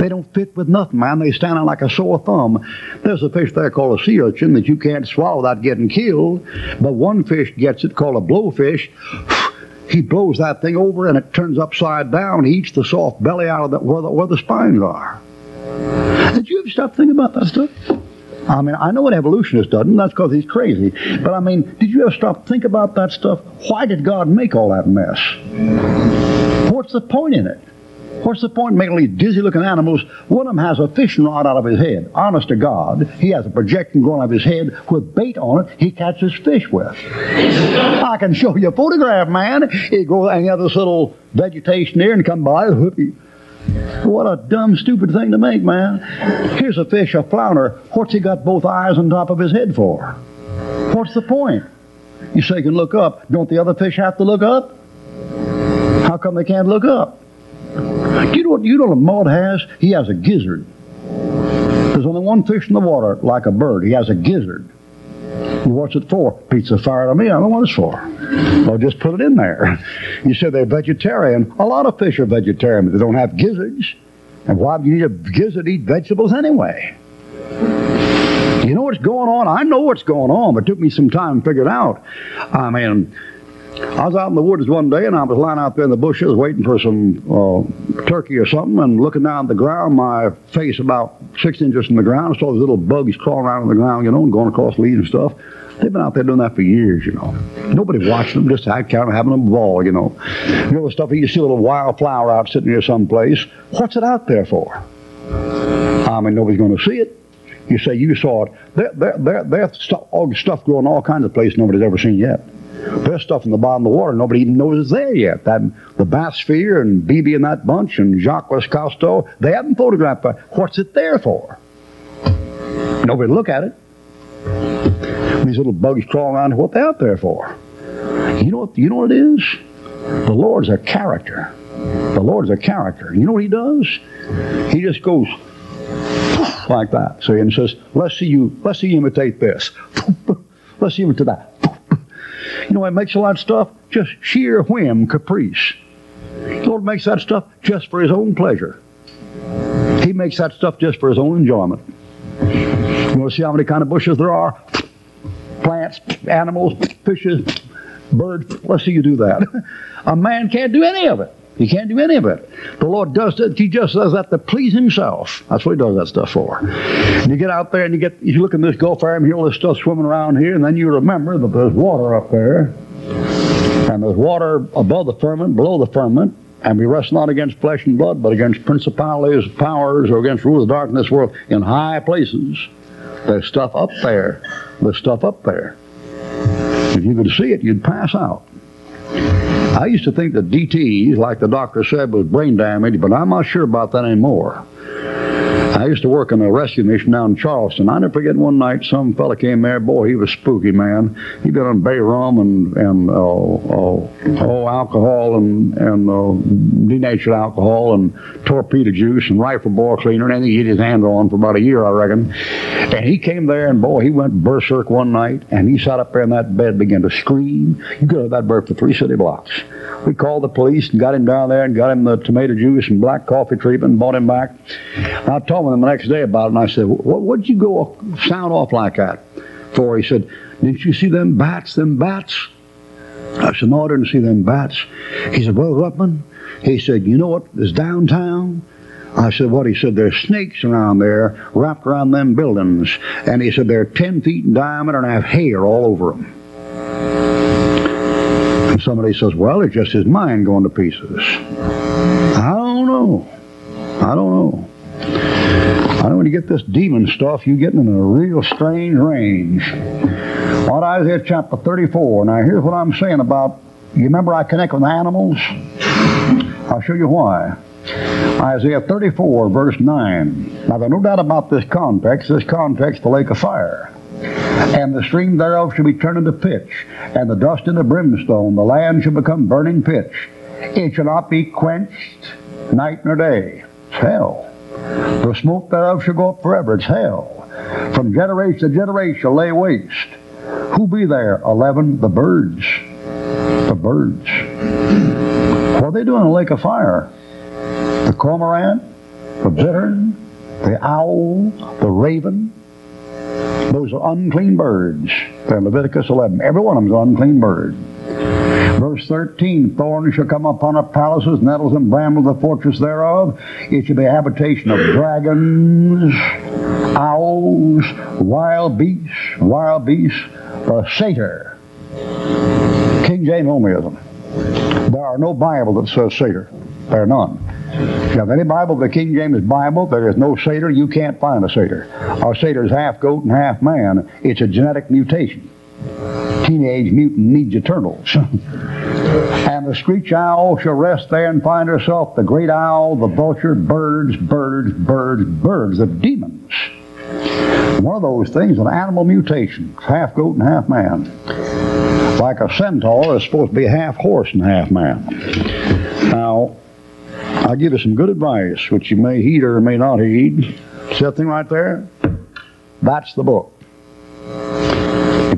They don't fit with nothing, man. They stand out like a sore thumb. There's a fish there called a sea urchin that you can't swallow without getting killed. But one fish gets it called a blowfish. He blows that thing over and it turns upside down. He eats the soft belly out of the, where, the, where the spines are. Did you ever stop thinking about that stuff? I mean, I know what evolutionist doesn't. That's because he's crazy. But I mean, did you ever stop think about that stuff? Why did God make all that mess? What's the point in it? What's the point in making these dizzy-looking animals? One of them has a fishing rod out of his head. Honest to God, he has a projection going out of his head with bait on it. He catches fish with. I can show you a photograph, man. He goes and he has this little vegetation here and come by. Whoopee. What a dumb, stupid thing to make, man. Here's a fish, a flounder. What's he got both eyes on top of his head for? What's the point? You say you can look up. Don't the other fish have to look up? How come they can't look up? You know what, you know what a mud has? He has a gizzard. There's only one fish in the water like a bird. He has a gizzard. What's it for? Pizza fire to me. I don't know what it's for. Well, just put it in there. You said they're vegetarian. A lot of fish are vegetarian, but they don't have gizzards. And why do you need a gizzard to eat vegetables anyway? You know what's going on? I know what's going on, but it took me some time to figure it out. I mean, I was out in the woods one day and I was lying out there in the bushes waiting for some uh, turkey or something and looking down at the ground, my face about six inches from the ground. I saw these little bugs crawling around on the ground, you know, and going across leaves and stuff. They've been out there doing that for years, you know. Nobody watched them, just out kind of having a ball, you know. You know the stuff, you see a little wildflower out sitting here someplace. What's it out there for? I mean, nobody's going to see it. You say you saw it. There, there, there, there's all stuff growing all kinds of places nobody's ever seen yet. There's stuff in the bottom of the water nobody even knows it's there yet. That the Bathysphere and Beebe and that bunch and Jacques Cousteau, they haven't photographed that. What's it there for? Nobody look at it. These little bugs crawl around. What they out there for? You know what? You know what it is? The Lord's a character. The Lord's a character. You know what He does? He just goes like that. So and says, "Let's see you. Let's see you imitate this. let's see you imitate that." You know what makes a lot of stuff? Just sheer whim, caprice. The Lord makes that stuff just for His own pleasure. He makes that stuff just for His own enjoyment. You want to see how many kind of bushes there are? Plants, animals, fishes, birds. Let's see you do that. A man can't do any of it. He can't do any of it. The Lord does it. He just does that to please Himself. That's what He does that stuff for. And you get out there and you get you look in this Gulfarium and hear all this stuff swimming around here, and then you remember that there's water up there, and there's water above the firmament, below the firmament, and we wrestle not against flesh and blood, but against principalities, powers, or against rulers of darkness world in high places. There's stuff up there. There's stuff up there. If you could see it, you'd pass out. I used to think that DT, like the doctor said, was brain damage, but I'm not sure about that anymore. I used to work in a rescue mission down in Charleston. I never forget one night some fella came there. Boy, he was spooky, man. He'd been on bay rum and and uh, uh, oh alcohol and and uh, denatured alcohol and torpedo juice and rifle bore cleaner and anything he had his hand on for about a year, I reckon. And he came there and boy, he went berserk one night and he sat up there in that bed, began to scream. You could have that bird for three city blocks. We called the police and got him down there and got him the tomato juice and black coffee treatment and brought him back. I told him the next day about it, and I said, what, what'd you go sound off like that for? He said, didn't you see them bats, them bats? I said, no, I didn't see them bats. He said, well, Ruckman, he said, you know what is downtown? I said, what? He said, there's snakes around there wrapped around them buildings. And he said, they're 10 feet in diameter and have hair all over them. And somebody says, well, it's just his mind going to pieces. I don't know. I don't know. I know when you get this demon stuff, you're getting in a real strange range. On Isaiah chapter 34, now here's what I'm saying about, you remember I connect with animals? I'll show you why. Isaiah 34, verse 9. Now, there's no doubt about this context. This context, the lake of fire. And the stream thereof shall be turned into pitch, and the dust into brimstone. The land shall become burning pitch. It shall not be quenched night nor day. It's hell. The smoke thereof shall go up forever. It's hell. From generation to generation shall lay waste. Who be there? Eleven, the birds. The birds. What are they doing in the lake of fire? The cormorant, the bittern, the owl, the raven. Those are unclean birds. They're in Leviticus 11. Every one of them is an unclean bird. Verse 13, thorns shall come upon her palaces, nettles and brambles the fortress thereof. It shall be a habitation of dragons, owls, wild beasts, wild beasts, the satyr. King James onlyism. There are no Bible that says satyr. There are none. If you have any Bible, the King James Bible, there is no satyr. You can't find a satyr. Our satyr is half goat and half man. It's a genetic mutation. Teenage mutant Ninja Turtles. and the screech owl shall rest there and find herself the great owl, the vulture, birds, birds, birds, birds, the demons. One of those things, an animal mutation, half goat and half man. Like a centaur is supposed to be half horse and half man. Now, I'll give you some good advice, which you may heed or may not heed. See that thing right there? That's the book.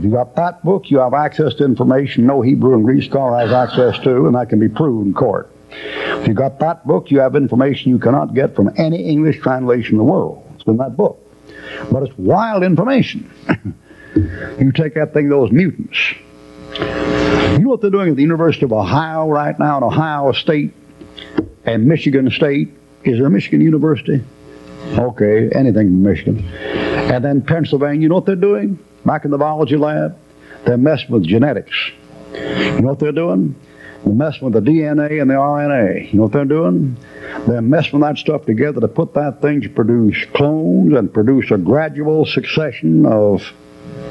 You got that book, you have access to information no Hebrew and Greek scholar has access to, and that can be proved in court. If you got that book, you have information you cannot get from any English translation in the world. It's in that book. But it's wild information. you take that thing, those mutants. You know what they're doing at the University of Ohio right now, in Ohio State and Michigan State? Is there a Michigan University? Okay, anything from Michigan. And then Pennsylvania, you know what they're doing? Back in the biology lab, they're messing with genetics. You know what they're doing? They're messing with the DNA and the RNA. You know what they're doing? They're messing with that stuff together to put that thing to produce clones and produce a gradual succession of,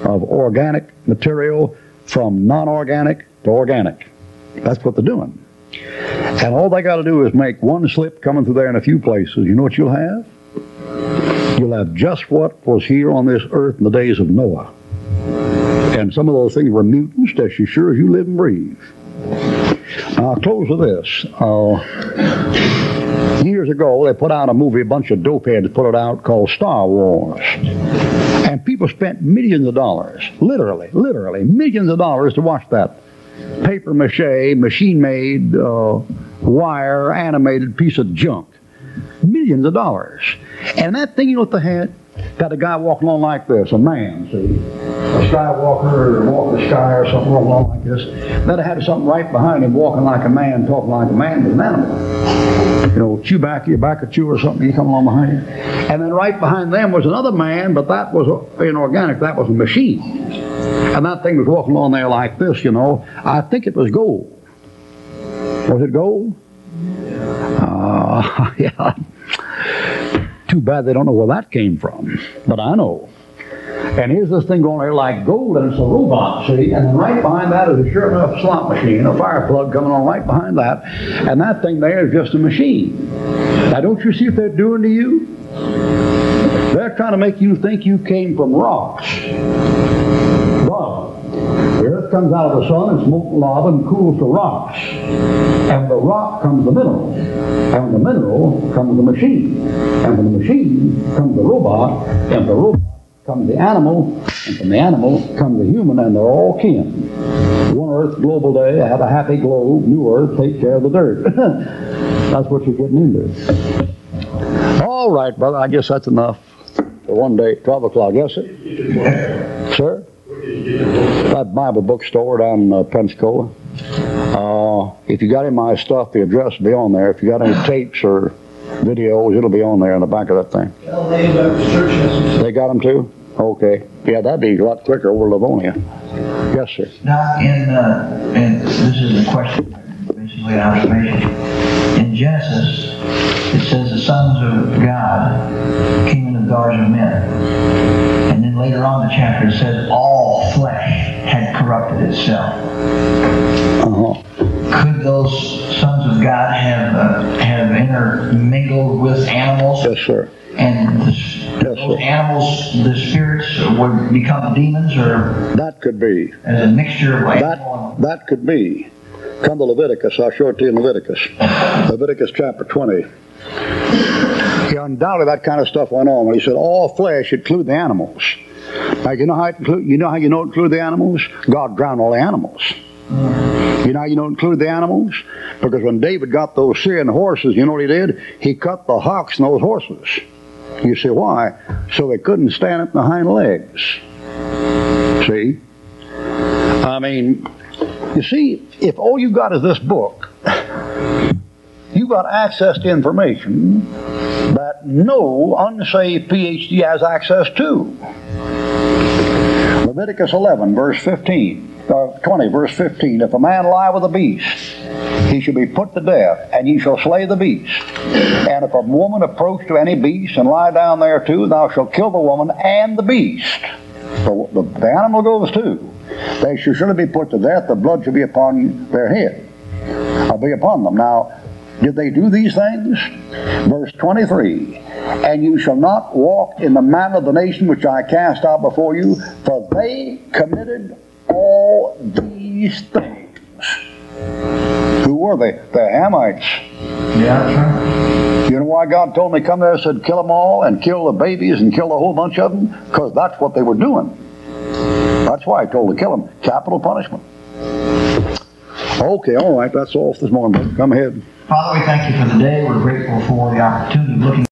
of organic material from non-organic to organic. That's what they're doing. And all they got to do is make one slip coming through there in a few places. You know what you'll have? You'll have just what was here on this earth in the days of Noah. And some of those things were mutants, as sure as you live and breathe. I'll close with this. Uh, years ago, they put out a movie, a bunch of dopeheads put it out called Star Wars. And people spent millions of dollars, literally, literally, millions of dollars to watch that paper mache, machine made, uh, wire, animated piece of junk. Millions of dollars. And that thing, you know what they had? Got a guy walking along like this, a man, see? A skywalker or walk the sky or something along like this. Then it had something right behind him walking like a man, talking like a man, was an animal. You know, Chewbacca, back a chew or something, he come along behind him. And then right behind them was another man, but that was inorganic, that was a machine. And that thing was walking along there like this, you know. I think it was gold. Was it gold? Uh, yeah. Too bad they don't know where that came from. But I know. And here's this thing going there like gold, and it's a robot, see? And right behind that is a sure enough slot machine, a fire plug coming on right behind that. And that thing there is just a machine. Now, don't you see what they're doing to you? They're trying to make you think you came from rocks. The earth comes out of the sun and smoke lava and cools to rocks. And the rock comes the mineral. And the mineral comes the machine. And from the machine comes the robot. And the robot comes the animal. And from the animal comes the human. And they're all kin. One Earth Global Day, have a happy globe. New Earth, take care of the dirt. that's what you're getting into. All right, brother, I guess that's enough for one day, 12 o'clock. Yes, sir? Sir? That Bible bookstore down in uh, Pensacola. Uh, if you got any of my stuff, the address will be on there. If you got any tapes or videos, it'll be on there in the back of that thing.
LA Baptist Church has some
They got them too? Okay. Yeah, that'd be a lot quicker over Livonia. Yes, sir.
Now, in, uh, and this is a question, basically an observation. In Genesis, it says the sons of God came into the daughters of men. And then later on in the chapter, it says all flesh had corrupted itself.
Uh-huh.
Could those sons of God have, uh, have intermingled with animals?
Yes, sir.
And the-
Yes,
those
sir.
animals, the spirits would become demons or
That could be.
as a mixture of
That, that could be. Come to Leviticus, I'll show it to you in Leviticus. Leviticus chapter 20. Yeah, undoubtedly that kind of stuff went on. When he said all flesh include the animals. Now you know how include, you know how you know it include the animals? God drowned all the animals. You know how you don't include the animals? Because when David got those Syrian horses, you know what he did? He cut the hocks in those horses. You see why? So they couldn't stand up on the hind legs. See? I mean, you see, if all you've got is this book, you got access to information that no unsaved PhD has access to. Leviticus 11, verse 15, uh, 20, verse 15. If a man lie with a beast, he shall be put to death, and ye shall slay the beast. And if a woman approach to any beast and lie down there too, thou shalt kill the woman and the beast. So the, the animal goes too. They shall surely be put to death. The blood shall be upon their head. I'll be upon them. Now, did they do these things? Verse 23 And you shall not walk in the manner of the nation which I cast out before you, for they committed all these things. Who were they? The Hamites.
Yeah.
You know why God told me come there and said kill them all and kill the babies and kill a whole bunch of them? Because that's what they were doing. That's why I told to kill them. Capital punishment. Okay, all right, that's all for this morning. Come ahead.
Father, we thank you for the day. We're grateful for the opportunity of looking